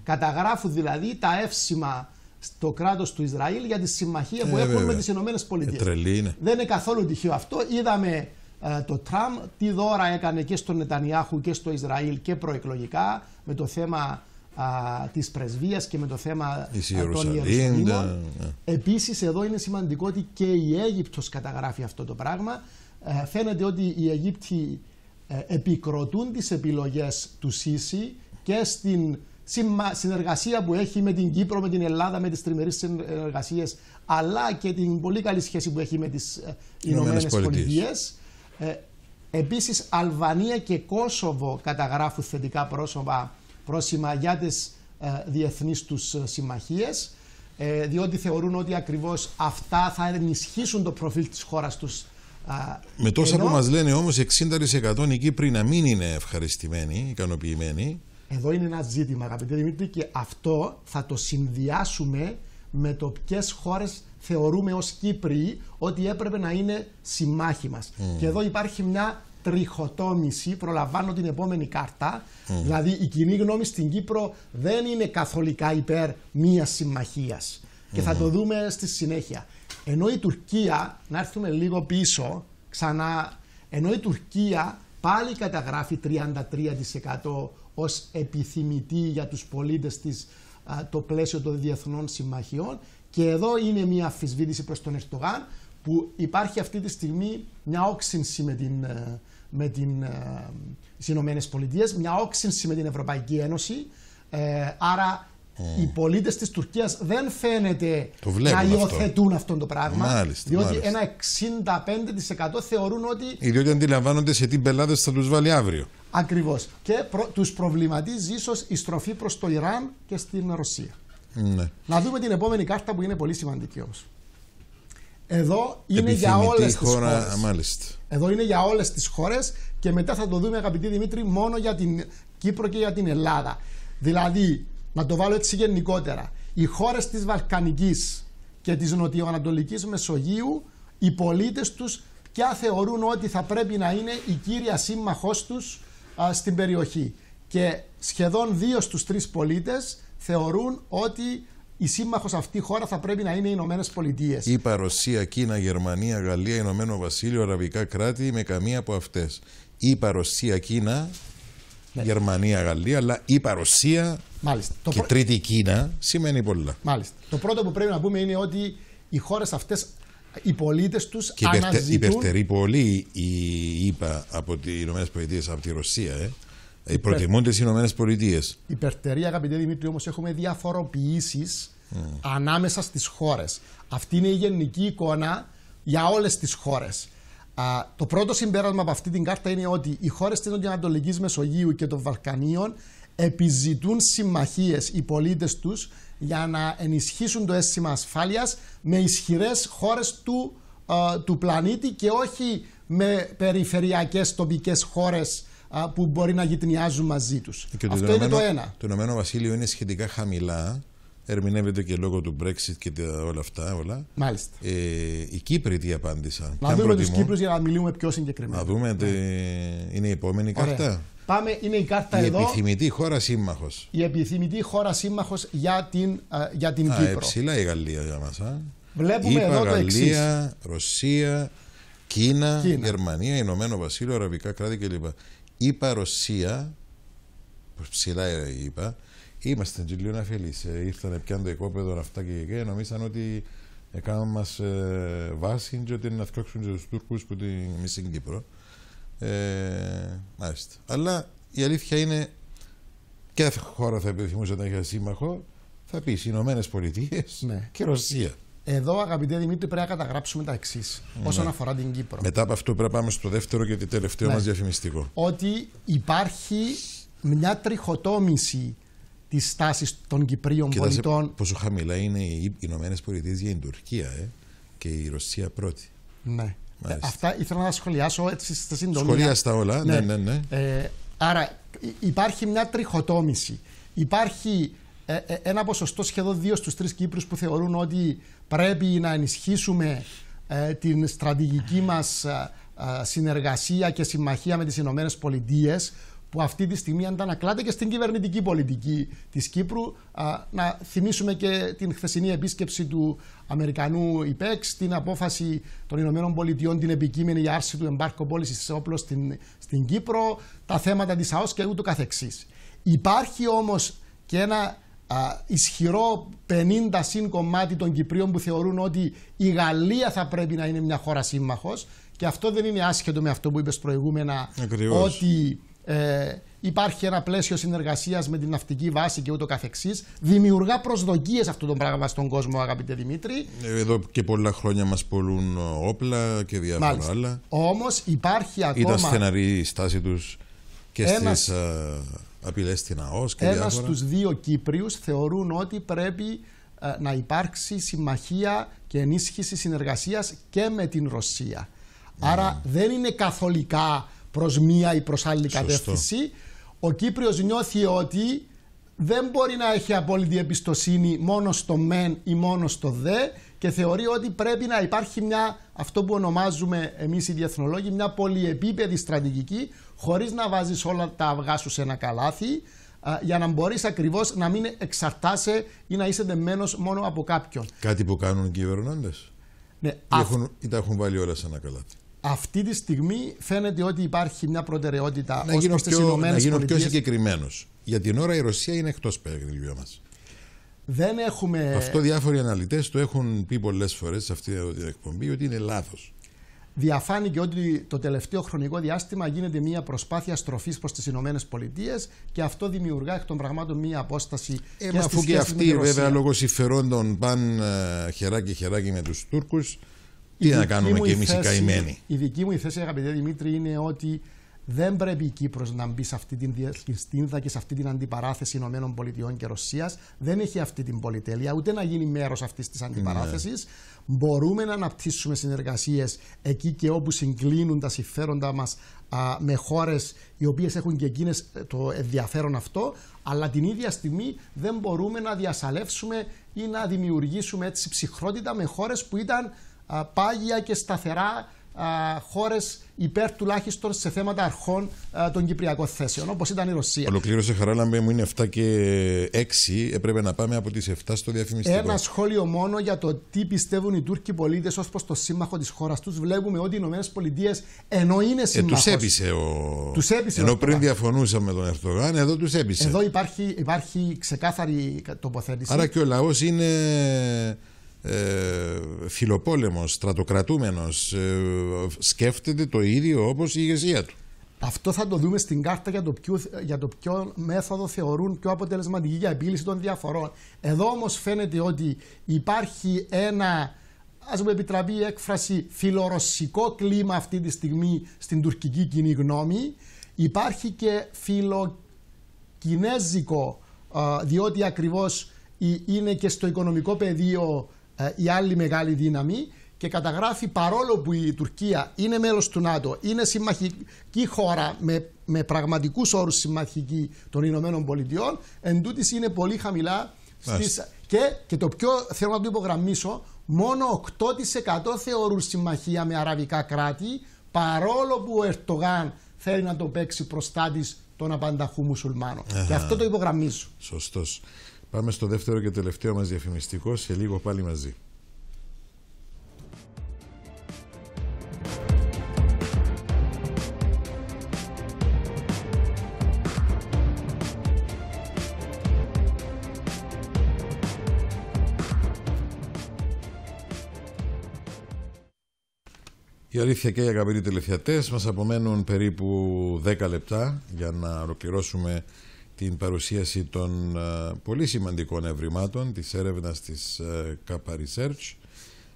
Καταγράφουν δηλαδή τα εύσημα στο κράτος του Ισραήλ για τη συμμαχία που Ε, έχουν με βέβαια. τις Ηνωμένες Ε, τρελή είναι. δεν είναι καθόλου τυχαίο αυτό. Είδαμε ε, το Τραμπ τι δώρα έκανε και στον Νετανιάχου και στο Ισραήλ και προεκλογικά με το θέμα α, της πρεσβείας και με το θέμα Της α, των Ιερουσαλήμ, Ιερουσαλήμων. τα- ναι. Επίσης εδώ είναι σημαντικό ότι και η Αίγυπτος καταγράφει αυτό το πράγμα. Ε, φαίνεται ότι οι Αιγύπτιοι ε, επικροτούν τις επιλογές του Σίση και στην συμμα- συνεργασία που έχει με την Κύπρο, με την Ελλάδα, με τις τριμερείς συνεργασίες, αλλά και την πολύ καλή σχέση που έχει με τις ε, Ηνωμένες Ηνωμένες Πολιτείες. Πολιτείες. Ε, επίσης, Αλβανία και Κόσοβο καταγράφουν θετικά πρόσωπα, πρόσημα για τις ε, διεθνείς τους ε, συμμαχίες, ε, διότι θεωρούν ότι ακριβώς αυτά θα ενισχύσουν το προφίλ της χώρας τους. Α, Με τόσα ενώ- που μας λένε όμως 60% οι Κύπροι να μην είναι ευχαριστημένοι, ικανοποιημένοι. Εδώ είναι ένα ζήτημα, αγαπητέ Δημήτρη, και αυτό θα το συνδυάσουμε με το ποιες χώρες θεωρούμε ως Κύπροι ότι έπρεπε να είναι συμμάχοι μας. Και εδώ υπάρχει μια τριχοτόμηση, προλαμβάνω την επόμενη κάρτα, δηλαδή η κοινή γνώμη στην Κύπρο δεν είναι καθολικά υπέρ μίας συμμαχίας. Και θα το δούμε στη συνέχεια. Ενώ η Τουρκία, να έρθουμε λίγο πίσω, ξανά, ενώ η Τουρκία πάλι καταγράφει 33% ως επιθυμητή για τους πολίτες της α, το πλαίσιο των διεθνών συμμαχιών. Και εδώ είναι μια αμφισβήτηση προς τον Ερτογάν που υπάρχει αυτή τη στιγμή μια όξυνση με την, ε, με την, ε, τις Ηνωμένες Πολιτείες, μια όξυνση με την Ευρωπαϊκή Ένωση. Ε, άρα οι πολίτες της Τουρκίας δεν φαίνεται Το να βλέπουν αυτό. υιοθετούν αυτό το πράγμα Μάλιστα, διότι μάλιστα. ένα 65% θεωρούν ότι Διότι αντιλαμβάνονται σε τι πελάτες θα τους βάλει αύριο. Ακριβώς. Και προ, τους προβληματίζει ίσως η στροφή προς το Ιράν και στην Ρωσία. Ναι. Να δούμε την επόμενη κάρτα που είναι πολύ σημαντική όμως. Εδώ είναι για Επιθυμητή όλες τις χώρα, χώρες. μάλιστα. Εδώ είναι για όλες τις χώρες και μετά θα το δούμε αγαπητοί Δημήτρη μόνο για την Κύπρο και για την Ελλάδα. Δηλαδή, να το βάλω έτσι γενικότερα, οι χώρες της Βαλκανικής και της Νοτιοανατολικής Μεσογείου, οι πολίτες τους πια θεωρούν ότι θα πρέπει να είναι η κύρια σύμμαχός τους α, στην περιοχή. Και σχεδόν δύο στους τρεις πολίτες θεωρούν ότι η σύμμαχος αυτή η χώρα θα πρέπει να είναι οι Ηνωμένες Πολιτείες. Είπα Ρωσία, Κίνα, Γερμανία, Γαλλία, Ηνωμένο Βασίλειο, Αραβικά κράτη με καμία από αυτές. Είπα Ρωσία, Κίνα, Ναι. Γερμανία, Γαλλία, αλλά είπα Ρωσία Μάλιστα. Το και πρω- τρίτη Κίνα σημαίνει πολλά. Μάλιστα. Το πρώτο που πρέπει να πούμε είναι ότι οι χώρες αυτές οι πολίτες τους Και υπερτε, αναζητούν. υπερτερεί πολύ η ΗΠΑ από τις Ηνωμένες Πολιτείες, από τη Ρωσία. Ε. Ε, Προτιμούν τις Ηνωμένες Πολιτείες. Υπερτερεί, αγαπητέ Δημήτρη, όμως έχουμε διαφοροποιήσεις ανάμεσα στις χώρες. Αυτή είναι η γενική εικόνα για όλες τις χώρες. Το πρώτο συμπέρασμα από αυτή την κάρτα είναι ότι οι χώρες της Νοτιοανατολική Μεσογείου και των Βαλκανίων επιζητούν συμμαχίες οι πολίτες τους για να ενισχύσουν το αίσθημα ασφάλειας με ισχυρές χώρες του, α, του πλανήτη και όχι με περιφερειακές τοπικές χώρες α, που μπορεί να γυτνιάζουν μαζί τους. Και Αυτό το είναι Ηνωμένο- το ένα. Το Ηνωμένο Βασίλειο είναι σχετικά χαμηλά. Ερμηνεύεται και λόγω του Brexit και τα- όλα αυτά. Όλα. Μάλιστα. Ε, οι Κύπροι τι απάντησαν; Να Ποιαν δούμε τους προτιμούν; Κύπρους για να μιλούμε πιο συγκεκριμένα. Να δούμε. τε- Είναι η επόμενη Ωραία. κάρτα. Πάμε, είναι η κάρτα Η εδώ. επιθυμητή χώρα σύμμαχος. Η επιθυμητή χώρα σύμμαχος για την, α, για την Α, Κύπρο. ψηλά η Γαλλία για μας. Α. Βλέπουμε Είπα, εδώ το εξής. Γαλλία, Ρωσία, Κίνα, Κίνα. Γερμανία, Ηνωμένο Βασίλειο, Αραβικά κράτη κλπ. Είπα Ρωσία, ψηλά είπα, είμαστε και λίγο αφελείς. Ε, Ήρθανε πιάνε το οικόπεδο αυτά και και νομίζαν ότι έκαναν μας ε, βάση και ότι να φτιάξουν και τους Τούρκους που την εμείς στην Κύπρο. Ε, μάλιστα. Αλλά η αλήθεια είναι και κάθε χώρα θα επιθυμούσε να έχει σύμμαχο, θα πεις οι Ηνωμένες Πολιτείες Ναι. και Ρωσία. Εδώ, αγαπητέ Δημήτρη, πρέπει να καταγράψουμε τα εξής Ναι. όσον αφορά την Κύπρο. Μετά από αυτό πρέπει να πάμε στο δεύτερο και το τελευταίο Ναι. μας διαφημιστικό. Ότι υπάρχει μια τριχοτόμηση τη στάση των Κυπρίων Κοιτάξτε πολιτών. πόσο χαμηλά είναι οι Ηνωμένες Πολιτείες για την Τουρκία ε, και η Ρωσία πρώτη. Ναι. Ε, Μάλιστα. αυτά ήθελα να τα σχολιάσω έτσι στη συντομία. Σχολεία στα όλα. Ναι, ναι, ναι. Ε, άρα υ- υπάρχει μια τριχοτόμηση. Υπάρχει ε, ε, ένα ποσοστό σχεδόν δύο στους τρεις Κύπρους που θεωρούν ότι πρέπει να ενισχύσουμε ε, την στρατηγική μας ε, ε, συνεργασία και συμμαχία με τις Ηνωμένες Πολιτείες που αυτή τη στιγμή αντανακλάται και στην κυβερνητική πολιτική της Κύπρου. Α, να θυμίσουμε και την χθεσινή επίσκεψη του Αμερικανού ΙΠΕΞ, την απόφαση των Ηνωμένων Πολιτειών, την επικείμενη για άρση του εμπάρκο πώλησης σε όπλο στην, στην Κύπρο, τα θέματα της ΑΟΣ και ούτω καθεξής. Υπάρχει όμως και ένα α, ισχυρό 50 συν κομμάτι των Κυπρίων που θεωρούν ότι η Γαλλία θα πρέπει να είναι μια χώρα σύμμαχος και αυτό δεν είναι άσχετο με αυτό που είπες προηγούμενα Ακριβώς. ότι ε, υπάρχει ένα πλαίσιο συνεργασίας με την ναυτική βάση και ούτω καθεξής δημιουργά προσδοκίες αυτό το πράγμα στον κόσμο αγαπητέ Δημήτρη Ε, Εδώ και πολλά χρόνια μας πολλούν όπλα και διάφορα Μάλιστα. άλλα. όμως υπάρχει ακόμα Ήταν στεναρή η στάση τους και Ένας- στις α, απειλές στην ΑΟΣ και Ένας διάφορα. στους δύο Κύπριους θεωρούν ότι πρέπει ε, να υπάρξει συμμαχία και ενίσχυση συνεργασίας και με την Ρωσία. Άρα δεν είναι καθολικά προς μία ή προς άλλη Σωστό. κατεύθυνση. Ο Κύπριος νιώθει ότι δεν μπορεί να έχει απόλυτη εμπιστοσύνη μόνο στο μεν ή μόνο στο δε και θεωρεί ότι πρέπει να υπάρχει μια, αυτό που ονομάζουμε εμείς οι διεθνολόγοι, μια πολυεπίπεδη στρατηγική χωρίς να βάζεις όλα τα αυγά σου σε ένα καλάθι α, για να μπορείς ακριβώς να μην εξαρτάσαι ή να είσαι δεμένος μόνο από κάποιον. Κάτι που κάνουν οι κυβερνώντες. Ναι, Ή, αυ- έχουν, ή τα έχουν βάλει όλα σε ένα καλάθι. Αυτή τη στιγμή φαίνεται ότι υπάρχει μια προτεραιότητα Να ως γίνω προς τις πιο, να Ηνωμένες γίνω πιο Πολιτείες. συγκεκριμένος. Για την ώρα η Ρωσία είναι εκτός παιχνιδιού μας. Δεν έχουμε... Αυτό διάφοροι αναλυτές το έχουν πει πολλές φορές σε αυτή την εκπομπή ότι είναι λάθος. Διαφάνηκε ότι το τελευταίο χρονικό διάστημα γίνεται μια προσπάθεια στροφής προς τις Ηνωμένες Πολιτείες και αυτό δημιουργά εκ των πραγμάτων μια απόσταση Ε, και μα στις αφού και σχέσεις με τη αυτοί Ρωσία. βέβαια λόγω συμφερόντων πάνε ε, χεράκι-χεράκι με τους Τούρκους, Η τι να δική κάνουμε μου και η εμείς οι θέση- καημένοι; Η δική μου η θέση, αγαπητέ Δημήτρη, είναι ότι δεν πρέπει η Κύπρος να μπει σε αυτή την διελκυστίνδα και σε αυτή την αντιπαράθεση Ηνωμένων Πολιτειών και Ρωσίας. Δεν έχει αυτή την πολυτέλεια, ούτε να γίνει μέρος αυτής της αντιπαράθεσης. Μπορούμε να αναπτύσσουμε συνεργασίες εκεί και όπου συγκλίνουν τα συμφέροντα μας α, με χώρες οι οποίες έχουν και εκείνες ε, το ενδιαφέρον αυτό, αλλά την ίδια στιγμή δεν μπορούμε να διασαλεύσουμε ή να δημιουργήσουμε έτσι ψυχρότητα με χώρες που ήταν α, πάγια και σταθερά α, χώρες υπέρ τουλάχιστον σε θέματα αρχών α, των κυπριακών θέσεων, όπως ήταν η Ρωσία. Ολοκλήρωσε Χαράλαμπε μου είναι 7 και 6. Έπρεπε να πάμε από τις 7 στο διαφημιστικό. Ένα σχόλιο μόνο για το τι πιστεύουν οι Τούρκοι πολίτες ως προς το σύμμαχο της χώρας τους. Βλέπουμε ότι οι ΗΠΑ ενώ είναι Ε, σύμμαχος, του έπεισε ο. Τους έπεισε ο Ενώ Ερντογάν. πριν διαφωνούσαμε με τον Ερτογάν, εδώ τους έπεισε. Εδώ υπάρχει, υπάρχει ξεκάθαρη τοποθέτηση. Άρα και ο λαός είναι ε, φιλοπόλεμος, στρατοκρατούμενος ε, σκέφτεται το ίδιο όπως η ηγεσία του. Αυτό θα το δούμε στην κάρτα για το, ποιο, για το ποιο μέθοδο θεωρούν πιο αποτελεσματική για επίλυση των διαφορών. Εδώ όμως φαίνεται ότι υπάρχει ένα, ας μου επιτραπεί η έκφραση, φιλορωσικό κλίμα αυτή τη στιγμή στην τουρκική κοινή γνώμη. Υπάρχει και φιλοκινέζικο, διότι ακριβώς είναι και στο οικονομικό πεδίο ε, η άλλη μεγάλη δύναμη και καταγράφει παρόλο που η Τουρκία είναι μέλος του ΝΑΤΟ, είναι συμμαχική χώρα με, με πραγματικούς όρους συμμαχική των Ηνωμένων Πολιτειών, εν είναι πολύ χαμηλά στις... Και, και το πιο θέλω να το υπογραμμίσω, μόνο 8% θεωρούν συμμαχία με αραβικά κράτη, παρόλο που ο Ερτογάν θέλει να το παίξει προστάτης των απανταχού μουσουλμάνων. Και αυτό το υπογραμμίζω. Σωστός. Πάμε στο δεύτερο και τελευταίο μας διαφημιστικό, σε λίγο πάλι μαζί. Η αλήθεια και οι αγαπητοί τηλεθεατές μας απομένουν περίπου 10 λεπτά για να ολοκληρώσουμε την παρουσίαση των ε, πολύ σημαντικών ευρημάτων της έρευνας της ΚΑΠΑ Research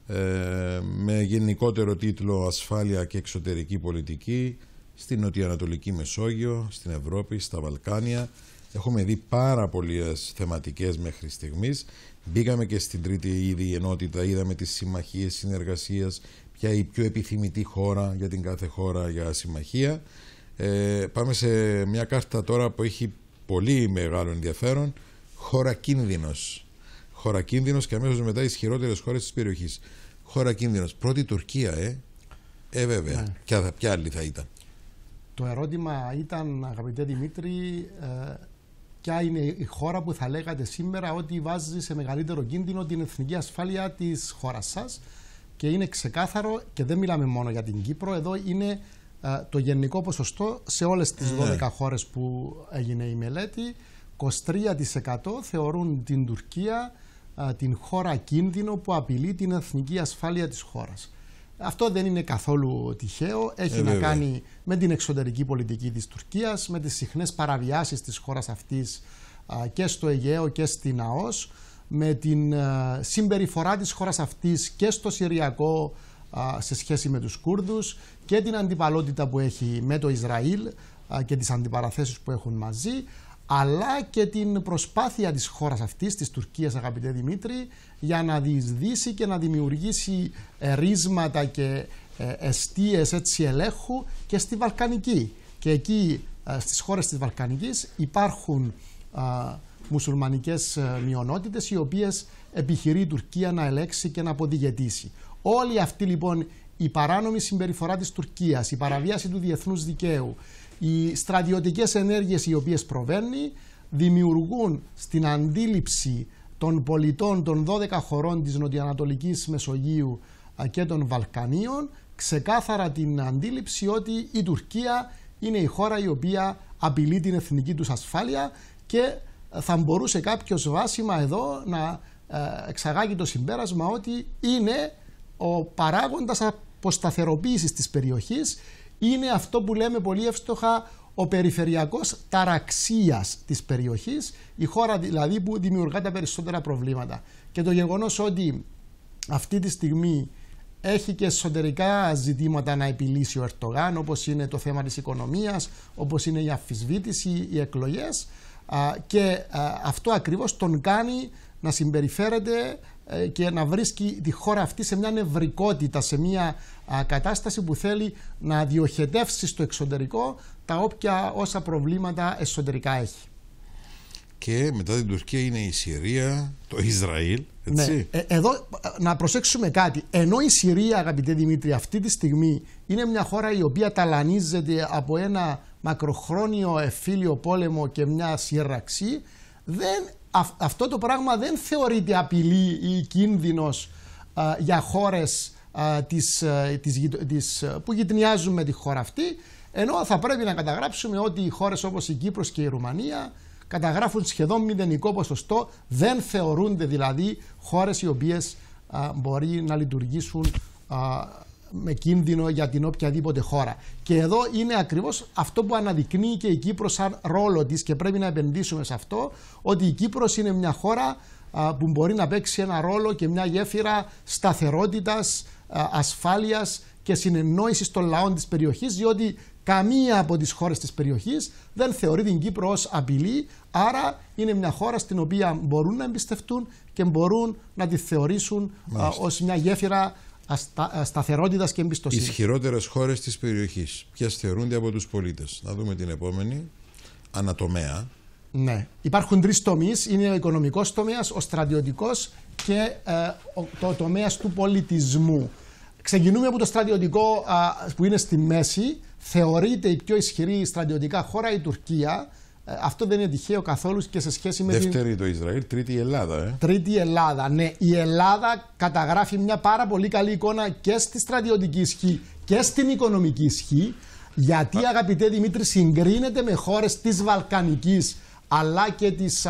ε, με γενικότερο τίτλο «Ασφάλεια και εξωτερική πολιτική στην Νοτιοανατολική Μεσόγειο, στην Ευρώπη, στα Βαλκάνια». Έχουμε δει πάρα πολλές θεματικές μέχρι στιγμής. Μπήκαμε και στην τρίτη ήδη ενότητα, είδαμε τις συμμαχίες συνεργασίας, ποια η πιο επιθυμητή χώρα για την κάθε χώρα για συμμαχία. Ε, πάμε σε μια κάρτα τώρα που έχει πολύ μεγάλο ενδιαφέρον. Χώρα κίνδυνος. Χώρα κίνδυνος και αμέσως μετά οι ισχυρότερες χώρες της περιοχής. Χώρα κίνδυνος. Πρώτη Τουρκία, ε. Ε, βέβαια. Ναι. Ποια, ποια άλλη θα ήταν; Το ερώτημα ήταν, αγαπητέ Δημήτρη, ε, ποια είναι η χώρα που θα λέγατε σήμερα ότι βάζει σε μεγαλύτερο κίνδυνο την εθνική ασφάλεια της χώρας σας. Και είναι ξεκάθαρο, και δεν μιλάμε μόνο για την Κύπρο, εδώ είναι το γενικό ποσοστό σε όλες τις 12 ναι. χώρες που έγινε η μελέτη 23% θεωρούν την Τουρκία την χώρα κίνδυνο που απειλεί την εθνική ασφάλεια της χώρας. Αυτό δεν είναι καθόλου τυχαίο. Έχει ε, να κάνει με την εξωτερική πολιτική της Τουρκίας, με τις συχνές παραβιάσεις της χώρας αυτής και στο Αιγαίο και στην ΑΟΣ, με την συμπεριφορά της χώρας αυτής και στο Συριακό σε σχέση με τους Κούρδους και την αντιπαλότητα που έχει με το Ισραήλ και τις αντιπαραθέσεις που έχουν μαζί αλλά και την προσπάθεια της χώρας αυτής, της Τουρκίας αγαπητέ Δημήτρη, για να διεισδύσει και να δημιουργήσει ε, ρίσματα και ε, εστίες έτσι ελέγχου και στη Βαλκανική. Και εκεί ε, στις χώρες της Βαλκανικής υπάρχουν μουσουλμανικές μειονότητες οι οποίες επιχειρεί η Τουρκία να ελέξει και να αποδιγετήσει. Όλη αυτή λοιπόν η παράνομη συμπεριφορά της Τουρκίας, η παραβίαση του διεθνούς δικαίου, οι στρατιωτικές ενέργειες οι οποίες προβαίνει δημιουργούν στην αντίληψη των πολιτών των 12 χωρών της Νοτιοανατολικής Μεσογείου και των Βαλκανίων ξεκάθαρα την αντίληψη ότι η Τουρκία είναι η χώρα η οποία απειλεί την εθνική τους ασφάλεια και θα μπορούσε κάποιος βάσιμα εδώ να ε, εξαγάγει το συμπέρασμα ότι είναι ο παράγοντας αποσταθεροποίησης της περιοχής είναι αυτό που λέμε πολύ εύστοχα ο περιφερειακός ταραξίας της περιοχής, η χώρα δηλαδή που δημιουργά τα περισσότερα προβλήματα. Και το γεγονός ότι αυτή τη στιγμή έχει και εσωτερικά ζητήματα να επιλύσει ο Ερτογάν, όπως είναι το θέμα της οικονομίας, όπως είναι η αφισβήτηση, οι εκλογές και αυτό ακριβώς τον κάνει να συμπεριφέρεται ε, και να βρίσκει τη χώρα αυτή σε μια νευρικότητα, σε μια κατάσταση που θέλει να διοχετεύσει στο εξωτερικό τα όποια όσα προβλήματα εσωτερικά έχει. Και μετά την Τουρκία είναι η Συρία, το Ισραήλ. Έτσι. Ναι. Ε, εδώ ε, να προσέξουμε κάτι. Ενώ η Συρία, αγαπητέ Δημήτρη, αυτή τη στιγμή είναι μια χώρα η οποία ταλανίζεται από ένα μακροχρόνιο εφήλιο πόλεμο και μια σύρραξη, δεν αυτό το πράγμα δεν θεωρείται απειλή ή κίνδυνος για χώρες της, της, της, που γυτνιάζουν με τη χώρα αυτή ενώ θα πρέπει να καταγράψουμε ότι οι χώρες όπως η Κύπρος και η Ρουμανία καταγράφουν σχεδόν μηδενικό ποσοστό δεν θεωρούνται δηλαδή χώρες οι οποίες μπορεί να λειτουργήσουν με κίνδυνο για την οποιαδήποτε χώρα. Και εδώ είναι ακριβώς αυτό που αναδεικνύει και η Κύπρος σαν ρόλο της και πρέπει να επενδύσουμε σε αυτό, ότι η Κύπρος είναι μια χώρα που μπορεί να παίξει ένα ρόλο και μια γέφυρα σταθερότητας, ασφάλειας και συνεννόησης των λαών της περιοχής, διότι καμία από τις χώρες της περιοχής δεν θεωρεί την Κύπρο ως απειλή, άρα είναι μια χώρα στην οποία μπορούν να εμπιστευτούν και μπορούν να τη θεωρήσουν ως μια γέφυρα σταθερότητα και εμπιστοσύνης. Ισχυρότερες χώρες της περιοχής. Ποιες θεωρούνται από τους πολίτες. Να δούμε την επόμενη. Ανατομέα. Ναι. Υπάρχουν τρεις τομείς. Είναι ο οικονομικός τομέας, ο στρατιωτικός και ε, το τομέας του πολιτισμού. Ξεκινούμε από το στρατιωτικό που είναι στη μέση. Θεωρείται η πιο ισχυρή στρατιωτικά χώρα η Τουρκία ε, αυτό δεν είναι τυχαίο καθόλου και σε σχέση με. Δεύτερη το Ισραήλ, τρίτη η Ελλάδα. Ε. Τρίτη η Ελλάδα. Ναι, η Ελλάδα καταγράφει μια πάρα πολύ καλή εικόνα και στη στρατιωτική ισχύ και στην οικονομική ισχύ. Γιατί, Α... αγαπητέ Δημήτρη, συγκρίνεται με χώρες της Βαλκανικής αλλά και της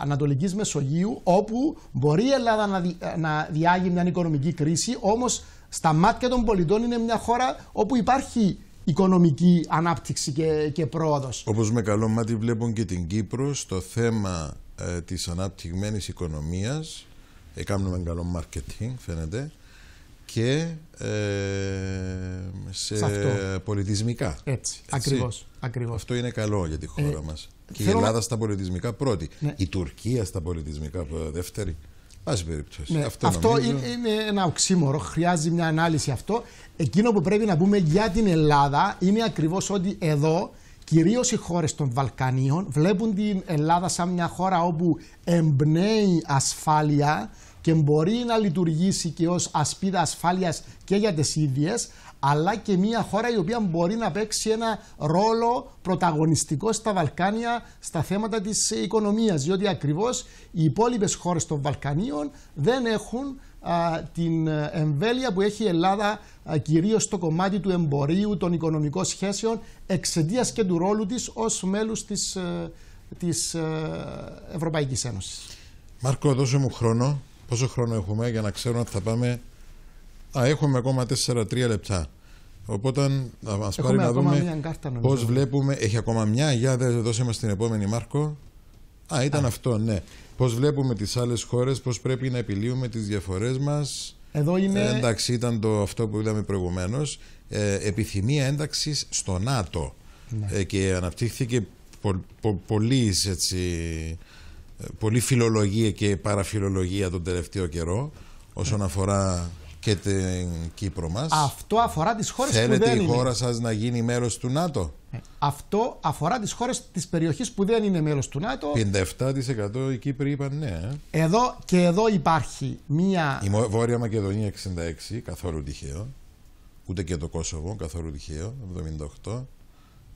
Ανατολικής Μεσογείου, όπου μπορεί η Ελλάδα να, δι, να διάγει μια οικονομική κρίση, όμως στα μάτια των πολιτών είναι μια χώρα όπου υπάρχει οικονομική ανάπτυξη και, και πρόοδος. Όπως με καλό μάτι βλέπουν και την Κύπρο στο θέμα ε, της αναπτυγμένης οικονομίας έκαναμε καλό marketing φαίνεται και ε, σε, πολιτισμικά. Έτσι, Έτσι, Ακριβώς, ακριβώς. Αυτό είναι καλό για τη χώρα ε, μας. Και η Ελλάδα στα πολιτισμικά πρώτη. Ναι. Η Τουρκία στα πολιτισμικά δεύτερη. Πάση περιπτώσει. Ναι, αυτό, αυτό είναι ένα οξύμορο. Χρειάζεται μια ανάλυση αυτό. Εκείνο που πρέπει να πούμε για την Ελλάδα είναι ακριβώς ότι εδώ κυρίως οι χώρες των Βαλκανίων βλέπουν την Ελλάδα σαν μια χώρα όπου εμπνέει ασφάλεια και μπορεί να λειτουργήσει και ως ασπίδα ασφάλειας και για τις ίδιες, αλλά και μια χώρα η οποία μπορεί να παίξει ένα ρόλο πρωταγωνιστικό στα Βαλκάνια στα θέματα της οικονομίας, διότι ακριβώς οι υπόλοιπες χώρες των Βαλκανίων δεν έχουν την εμβέλεια που έχει η Ελλάδα α, κυρίως στο κομμάτι του εμπορίου, των οικονομικών σχέσεων εξαιτίας και του ρόλου της ως μέλους της, ε, της ε, Ευρωπαϊκής Ένωσης. Μάρκο, δώσε μου χρόνο. Πόσο χρόνο έχουμε για να ξέρουμε ότι θα πάμε Α, έχουμε ακόμα 4-3 λεπτά. Οπότε να μας πάρει να δούμε πώς βλέπουμε. Έχει ακόμα μια. Για δώσε μας την επόμενη, Μάρκο. Α, ήταν αυτό, ναι. Πώς βλέπουμε τις άλλες χώρες, πώς πρέπει να επιλύουμε τις διαφορές μας. Εδώ είναι. Ε, εντάξει, ήταν το αυτό που είδαμε προηγουμένως. Ε, επιθυμία ένταξης στο ΝΑΤΟ. Ναι. Ε, και αναπτύχθηκε πολύ, έτσι, ε, πολύ φιλολογία και παραφιλολογία τον τελευταίο καιρό όσον αφορά και την Κύπρο μας. Αυτό αφορά τις χώρες που δεν είναι. Θέλετε η χώρα σας να γίνει μέρος του ΝΑΤΟ; Ε, αυτό αφορά τις χώρες της περιοχής που δεν είναι μέλος του ΝΑΤΟ. 57% οι Κύπροι είπαν ναι. Ε. Εδώ και εδώ υπάρχει μία... Η Βόρεια Μακεδονία 66, καθόλου τυχαίο. Ούτε και το Κόσοβο, καθόλου τυχαίο, 78.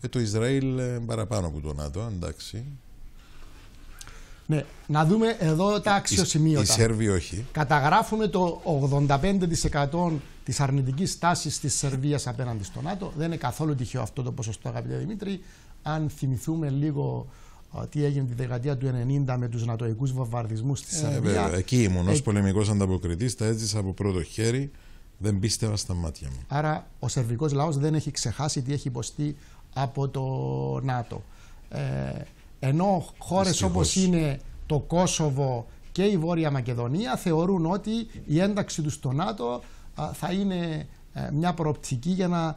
Ε, το Ισραήλ παραπάνω από το ΝΑΤΟ, εντάξει. Ναι, να δούμε εδώ τα αξιοσημείωτα. Οι Σέρβοι όχι. Καταγράφουμε το 85% της αρνητικής τάσης της Σερβίας απέναντι στο ΝΑΤΟ. Δεν είναι καθόλου τυχαίο αυτό το ποσοστό, αγαπητέ Δημήτρη. Αν θυμηθούμε λίγο τι έγινε τη δεκαετία του 90 με τους νατοικού βομβαρδισμούς στη ε, Σερβία. Βέβαια. Εκεί ήμουν ως ε... πολεμικός ανταποκριτής, τα έζησα από πρώτο χέρι. Δεν πίστευα στα μάτια μου. Άρα ο σερβικός λαός δεν έχει ξεχάσει τι έχει υποστεί από το ΝΑΤΟ. Ε, ενώ χώρες όπως είναι το Κόσοβο και η Βόρεια Μακεδονία θεωρούν ότι η ένταξη τους στο ΝΑΤΟ θα είναι ε, μια προοπτική για να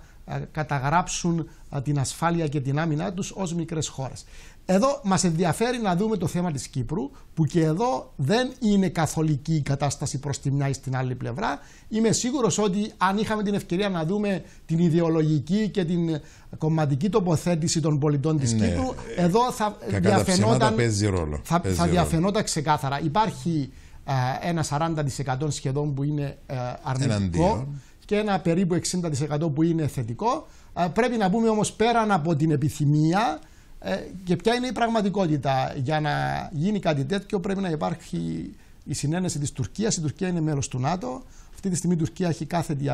καταγράψουν την ασφάλεια και την άμυνά τους ως μικρές χώρες. Εδώ μας ενδιαφέρει να δούμε το θέμα της Κύπρου που και εδώ δεν είναι καθολική η κατάσταση προς τη μια ή στην άλλη πλευρά. Είμαι σίγουρος ότι αν είχαμε την ευκαιρία να δούμε την ιδεολογική και την κομματική τοποθέτηση των πολιτών της ναι. Κύπρου εδώ θα διαφαινόταν, θα, θα διαφαινόταν ξεκάθαρα. Υπάρχει ε, ένα 40% σχεδόν που είναι ε, αρνητικό και ένα περίπου 60% που είναι θετικό. Ε, πρέπει να πούμε όμως πέραν από την επιθυμία ε, και ποια είναι η πραγματικότητα; Για να γίνει κάτι τέτοιο πρέπει να υπάρχει η συνένεση της Τουρκίας. Η Τουρκία είναι μέλος του ΝΑΤΟ. Αυτή τη στιγμή η Τουρκία έχει κάθετη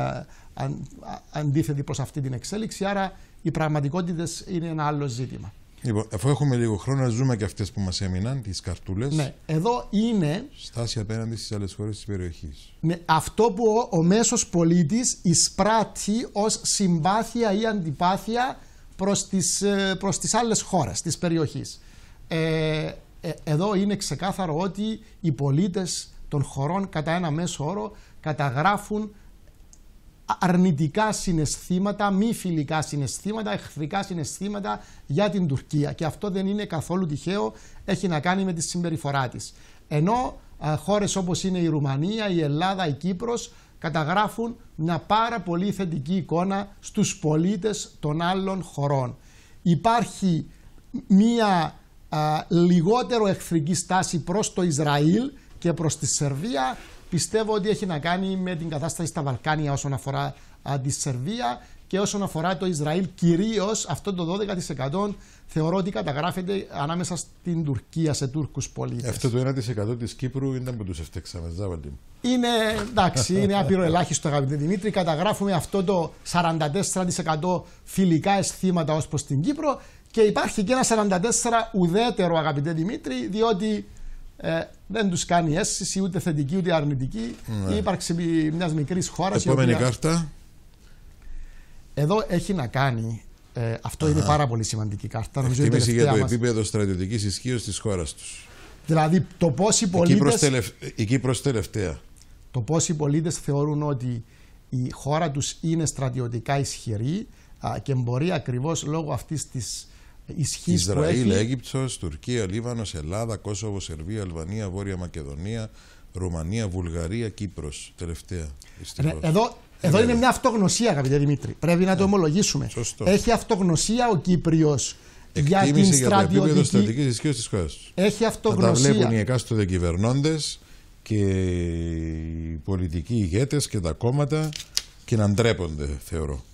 αντίθετη προς αυτή την εξέλιξη. Άρα οι πραγματικότητες είναι ένα άλλο ζήτημα. Λοιπόν, αφού έχουμε λίγο χρόνο, να ζούμε και αυτές που μας έμειναν, τις καρτούλες. Ναι, εδώ είναι Στάση απέναντι στις άλλες χώρες της περιοχής. ναι, αυτό που ο, ο μέσος πολίτης εισπράττει ως συμπάθεια ή αντιπάθεια προς τις, ε, προς τις άλλες χώρες της περιοχής. Ε, ε, εδώ είναι ξεκάθαρο ότι οι πολίτες των χωρών κατά ένα μέσο όρο καταγράφουν αρνητικά συναισθήματα, μη φιλικά συναισθήματα, εχθρικά συναισθήματα για την Τουρκία. Και αυτό δεν είναι καθόλου τυχαίο, έχει να κάνει με τη συμπεριφορά της. Ενώ α, χώρες όπως είναι η Ρουμανία, η Ελλάδα, η Κύπρος καταγράφουν μια πάρα πολύ θετική εικόνα στους πολίτες των άλλων χωρών. Υπάρχει μια α, λιγότερο εχθρική στάση προς το Ισραήλ και προς τη Σερβία πιστεύω ότι έχει να κάνει με την κατάσταση στα Βαλκάνια όσον αφορά α, τη Σερβία και όσον αφορά το Ισραήλ κυρίως αυτό το 12% θεωρώ ότι καταγράφεται ανάμεσα στην Τουρκία σε Τούρκους πολίτες. Αυτό το 1% της Κύπρου ήταν που τους εφτέξαμε, Ζάβαλτη. Είναι εντάξει, είναι άπειρο ελάχιστο αγαπητέ Δημήτρη. Καταγράφουμε αυτό το 44% φιλικά αισθήματα ως προς την Κύπρο και υπάρχει και ένα 44% ουδέτερο αγαπητέ Δημήτρη, διότι ε, δεν τους κάνει αίσθηση ούτε θετική ούτε αρνητική η ύπαρξη μιας μικρής χώρας. η Ναι. Επόμενη οποία- κάρτα. Εδώ έχει να κάνει, ε, αυτό είναι πάρα πολύ σημαντική κάρτα. Νομίζω η Εκτίμηση για το τελευταία μας. επίπεδο στρατιωτικής ισχύως της χώρας τους. Δηλαδή το πώς οι Η Κύπρος, πολίτες... τελευ... η Κύπρος τελευταία. το πώς οι πολίτες θεωρούν ότι η χώρα τους είναι στρατιωτικά ισχυρή α, και μπορεί ακριβώς λόγω αυτής της ισχύς που Ισραήλ, έχει Αίγυπτος, Τουρκία, Λίβανος, Ελλάδα, Κόσοβο, Σερβία, Αλβανία, Βόρεια Μακεδονία, Ρουμανία, Βουλγαρία, Κύπρος. Τελευταία. Ρε, δυστυχώς. εδώ, εδώ είναι μια αυτογνωσία αγαπητέ Δημήτρη πρέπει να το ομολογήσουμε Ναι. Σωστό. έχει αυτογνωσία ο Κύπριος για την Εκτίμηση για το επίπεδο στρατιωτική στρατιωτική ισχύως της χώρας του. έχει Να τα βλέπουν οι αυτογνωσία εκάστοτε κυβερνώντες και οι πολιτικοί ηγέτες και τα κόμματα και να ντρέπονται, θεωρώ.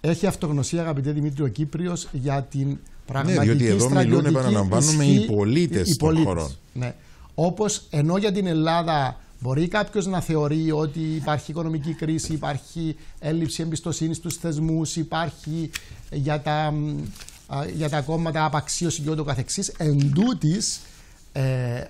έχει αυτογνωσία αγαπητέ Δημήτρη ο Κύπριος για την πραγματική Ναι, διότι εδώ μιλούν, στρατιωτική επαναλαμβάνουμε, ισχύ- οι πολίτες οι των πολίτες. χωρών. Ναι. Όπως ενώ για την Ελλάδα μπορεί κάποιος να θεωρεί ότι υπάρχει οικονομική κρίση, υπάρχει έλλειψη εμπιστοσύνης στους θεσμούς, υπάρχει για τα, μ, α, για τα κόμματα απαξίωση και ούτω καθεξής, εν τούτης, ε,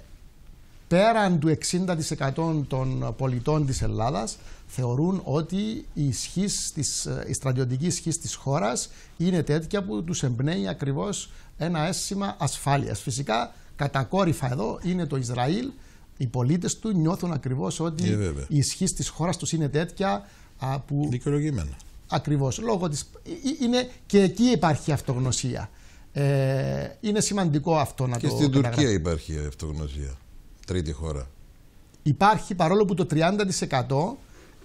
πέραν του 60% των πολιτών της Ελλάδας θεωρούν ότι η, ισχύς της, η στρατιωτική ισχύς της χώρας είναι τέτοια που τους εμπνέει ακριβώς ένα αίσθημα ασφάλειας. Φυσικά κατακόρυφα εδώ είναι το Ισραήλ, οι πολίτες του νιώθουν ακριβώς ότι Ε, βέβαια. η ισχύ της χώρας τους είναι τέτοια α, που Δικαιολογημένα. Ακριβώς. Λόγω της... ε, ε, Είναι... Και εκεί υπάρχει αυτογνωσία. Ε, είναι σημαντικό αυτό να Και το στην καταγράφουμε. Τουρκία υπάρχει αυτογνωσία. Τρίτη χώρα. Υπάρχει παρόλο που το 30%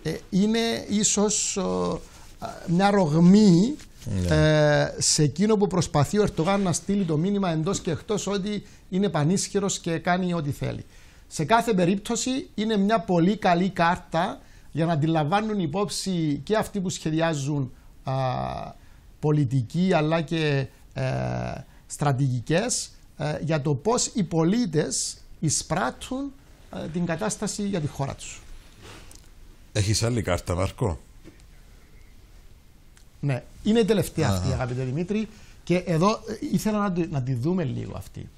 ε, είναι ίσως ο, α, μια ρογμή Ναι. ε, σε εκείνο που προσπαθεί ο Ερτογάν να στείλει το μήνυμα εντός και εκτός ότι είναι πανίσχυρος και κάνει ό,τι θέλει. Σε κάθε περίπτωση είναι μια πολύ καλή κάρτα για να αντιλαμβάνουν υπόψη και αυτοί που σχεδιάζουν α, πολιτική αλλά και ε, στρατηγικές ε, για το πώς οι πολίτες εισπράττουν ε, την κατάσταση για τη χώρα τους. Έχεις άλλη κάρτα, Μαρκό. Ναι, είναι η τελευταία αυτή, αγαπητέ Δημήτρη, και εδώ ε, ήθελα να, τη- να τη δούμε λίγο αυτή.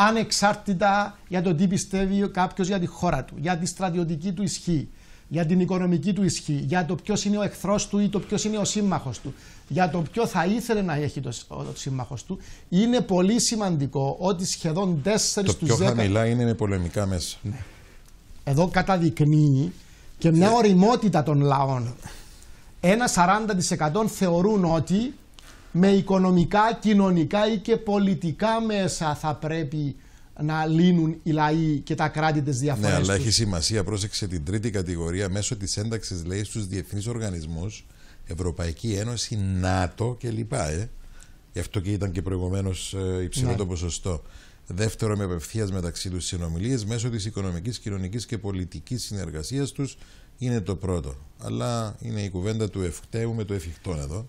Ανεξάρτητα για το τι πιστεύει κάποιος για τη χώρα του, για τη στρατιωτική του ισχύ, για την οικονομική του ισχύ, για το ποιος είναι ο εχθρός του ή το ποιος είναι ο σύμμαχος του, για το ποιο θα ήθελε να έχει το, ο, ο σύμμαχος του, είναι πολύ σημαντικό ότι σχεδόν 4 Το στους πιο 10 χαμηλά είναι με πολεμικά μέσα. εδώ καταδεικνύει και μια οριμότητα των λαών. Ένα 40% θεωρούν ότι με οικονομικά, κοινωνικά ή και πολιτικά μέσα θα πρέπει να λύνουν οι λαοί και τα κράτη τις Ναι, διαφορές αλλά τους. έχει σημασία, πρόσεξε την τρίτη κατηγορία μέσω της ένταξης, λέει, στους διεθνείς οργανισμούς, Ευρωπαϊκή Ένωση, ΝΑΤΟ κλπ. Ε. Γι' αυτό και ήταν και προηγουμένως υψηλό Ναι. το ποσοστό. Δεύτερο, με απευθείας μεταξύ τους συνομιλίες μέσω της οικονομικής, κοινωνικής και πολιτικής συνεργασίας τους είναι το πρώτο. Αλλά είναι η κουβέντα του ευκταίου με το εφικτόν εδώ.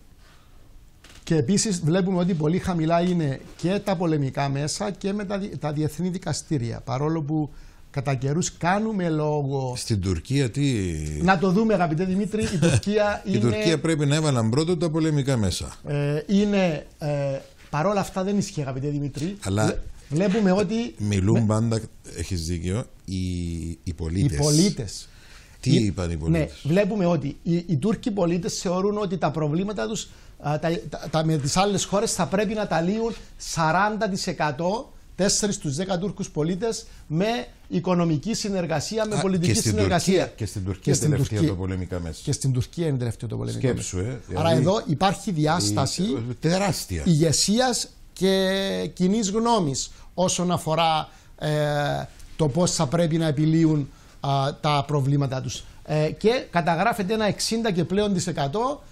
Και επίσης βλέπουμε ότι πολύ χαμηλά είναι και τα πολεμικά μέσα και με τα, δι- τα διεθνή δικαστήρια. Παρόλο που κατά καιρούς κάνουμε λόγο... Στην Τουρκία τι. Να το δούμε αγαπητέ Δημήτρη, η Τουρκία Η είναι... Τουρκία πρέπει να έβαλαν πρώτο τα πολεμικά μέσα. ε, είναι ε, Παρόλα αυτά δεν ισχύει, αγαπητέ Δημήτρη. Αλλά- Βλέ- Βλέπουμε ότι Μιλούν πάντα, έχεις δίκιο, οι, οι πολίτες. οι πολίτες. Τι είπαν οι πολίτες; Ναι, βλέπουμε ότι οι, οι Τούρκοι πολίτες θεωρούν ότι τα προβλήματα τους τα, τα, τα- με τις άλλες χώρες θα πρέπει να τα λύουν 40% 4 στους 10 Τούρκους πολίτες με οικονομική συνεργασία, με Α, πολιτική και στην συνεργασία. Τουρκία, και στην Τουρκία τελευταία το πολεμικά μέσα. Και στην Τουρκία είναι τελευταίο το πολεμικό. Σκέψου, μέσα. ε, Άρα δηλαδή- εδώ υπάρχει διάσταση Η- τεράστια. ηγεσίας και κοινής γνώμης όσον αφορά ε, το πώς θα πρέπει να επιλύουν α, τα προβλήματά τους. Ε, και καταγράφεται ένα 60 και πλέον της εκατό.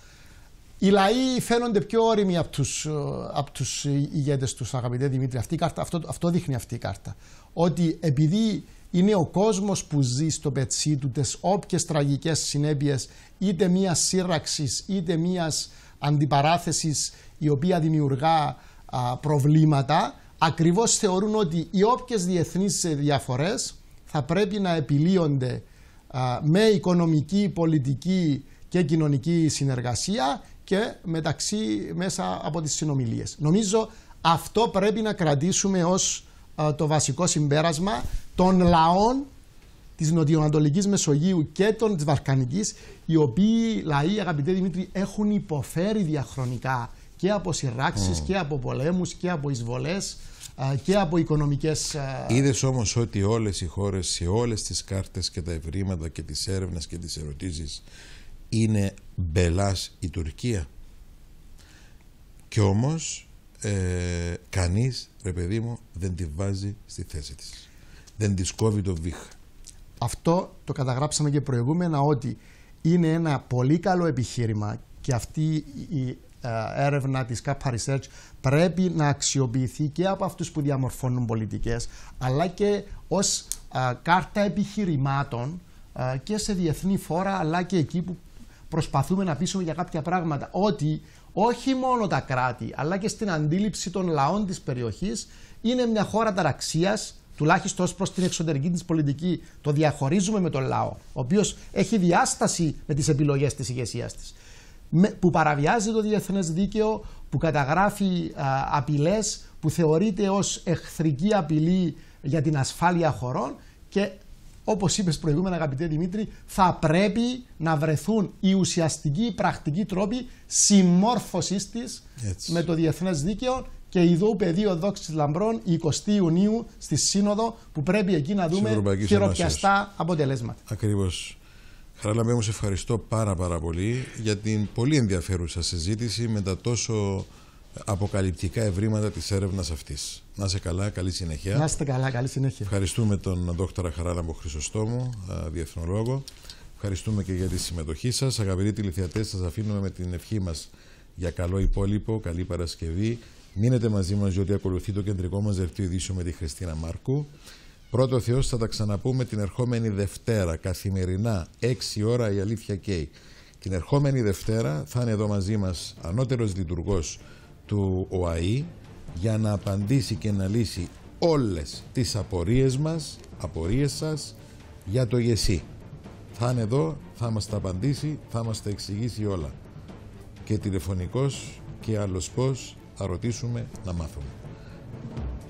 Οι λαοί φαίνονται πιο όριμοι από τους, από τους ηγέτες τους, αγαπητέ Δημήτρη. Αυτή η κάρτα, αυτό, αυτό δείχνει αυτή η κάρτα. Ότι επειδή είναι ο κόσμος που ζει στο πετσί του τις όποιες τραγικές συνέπειες είτε μιας σύραξης είτε μιας αντιπαράθεσης η οποία δημιουργά α, προβλήματα ακριβώς θεωρούν ότι οι όποιες διεθνείς διαφορές θα πρέπει να επιλύονται α, με οικονομική, πολιτική και κοινωνική συνεργασία και μεταξύ μέσα από τις συνομιλίες. Νομίζω αυτό πρέπει να κρατήσουμε ως α, το βασικό συμπέρασμα των λαών της Νοτιοανατολικής Μεσογείου και των της Βαλκανικής οι οποίοι λαοί αγαπητέ Δημήτρη έχουν υποφέρει διαχρονικά και από σειράξεις και από πολέμους και από εισβολές α, και από οικονομικές α, Είδες όμως ότι όλες οι χώρες σε όλες τις κάρτες και τα ευρήματα και τις έρευνες και τις ερωτήσεις είναι μπελάς η Τουρκία. Κι όμως ε, κανείς, ρε παιδί μου, δεν τη βάζει στη θέση της. Δεν της κόβει το βήχα. Αυτό το καταγράψαμε και προηγούμενα ότι είναι ένα πολύ καλό επιχείρημα και αυτή η ε, έρευνα της Kappa Research πρέπει να αξιοποιηθεί και από αυτούς που διαμορφώνουν πολιτικές αλλά και ως α, κάρτα επιχειρημάτων α, και σε διεθνή φόρα αλλά και εκεί που προσπαθούμε να πείσουμε για κάποια πράγματα. Ότι όχι μόνο τα κράτη αλλά και στην αντίληψη των λαών της περιοχής είναι μια χώρα ταραξίας τουλάχιστον ως προς την εξωτερική της πολιτική. Το διαχωρίζουμε με τον λαό ο οποίος έχει διάσταση με τις επιλογές της ηγεσίας της. Με- που παραβιάζει το διεθνές δίκαιο, που καταγράφει α, απειλές, που θεωρείται ως εχθρική απειλή για την ασφάλεια χωρών και όπως είπες προηγούμενα αγαπητέ Δημήτρη, θα πρέπει να βρεθούν οι ουσιαστικοί, οι πρακτικοί τρόποι συμμόρφωσης της Έτσι. με το διεθνές δίκαιο και ειδού πεδίο δόξης λαμπρών 20 Ιουνίου στη Σύνοδο που πρέπει εκεί να δούμε Ευρωπαϊκής χειροπιαστά αποτελέσματα. Ακριβώς. Χαράλαμπε μου, σε ευχαριστώ πάρα πάρα πολύ για την πολύ ενδιαφέρουσα συζήτηση με τα τόσο αποκαλυπτικά ευρήματα της έρευνας αυτής. Να είσαι καλά, καλή συνέχεια. Να είστε καλά, καλή συνέχεια. Ευχαριστούμε τον δόκτωρα Χαράλαμπο Χρυσοστόμου, α, διεθνολόγο. Ευχαριστούμε και για τη συμμετοχή σας. Αγαπητοί τηλεθεατές, σας αφήνουμε με την ευχή μας για καλό υπόλοιπο, καλή Παρασκευή. Μείνετε μαζί μας διότι ακολουθεί το κεντρικό μας δελτίο ειδήσεων με τη Χριστίνα Μάρκου. Πρώτο Θεός θα τα ξαναπούμε την ερχόμενη Δευτέρα, καθημερινά, 6 ώρα η αλήθεια καίει. Την ερχόμενη Δευτέρα θα είναι εδώ μαζί μας ανώτερος λειτουργός του ΟΑΗ για να απαντήσει και να λύσει όλες τις απορίες μας, απορίες σας για το ΓΕΣΥ. Θα είναι εδώ, θα μας τα απαντήσει, θα μας τα εξηγήσει όλα. Και τηλεφωνικός και άλλος πώς θα ρωτήσουμε να μάθουμε.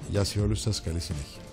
Γεια σε όλους σας, καλή συνέχεια.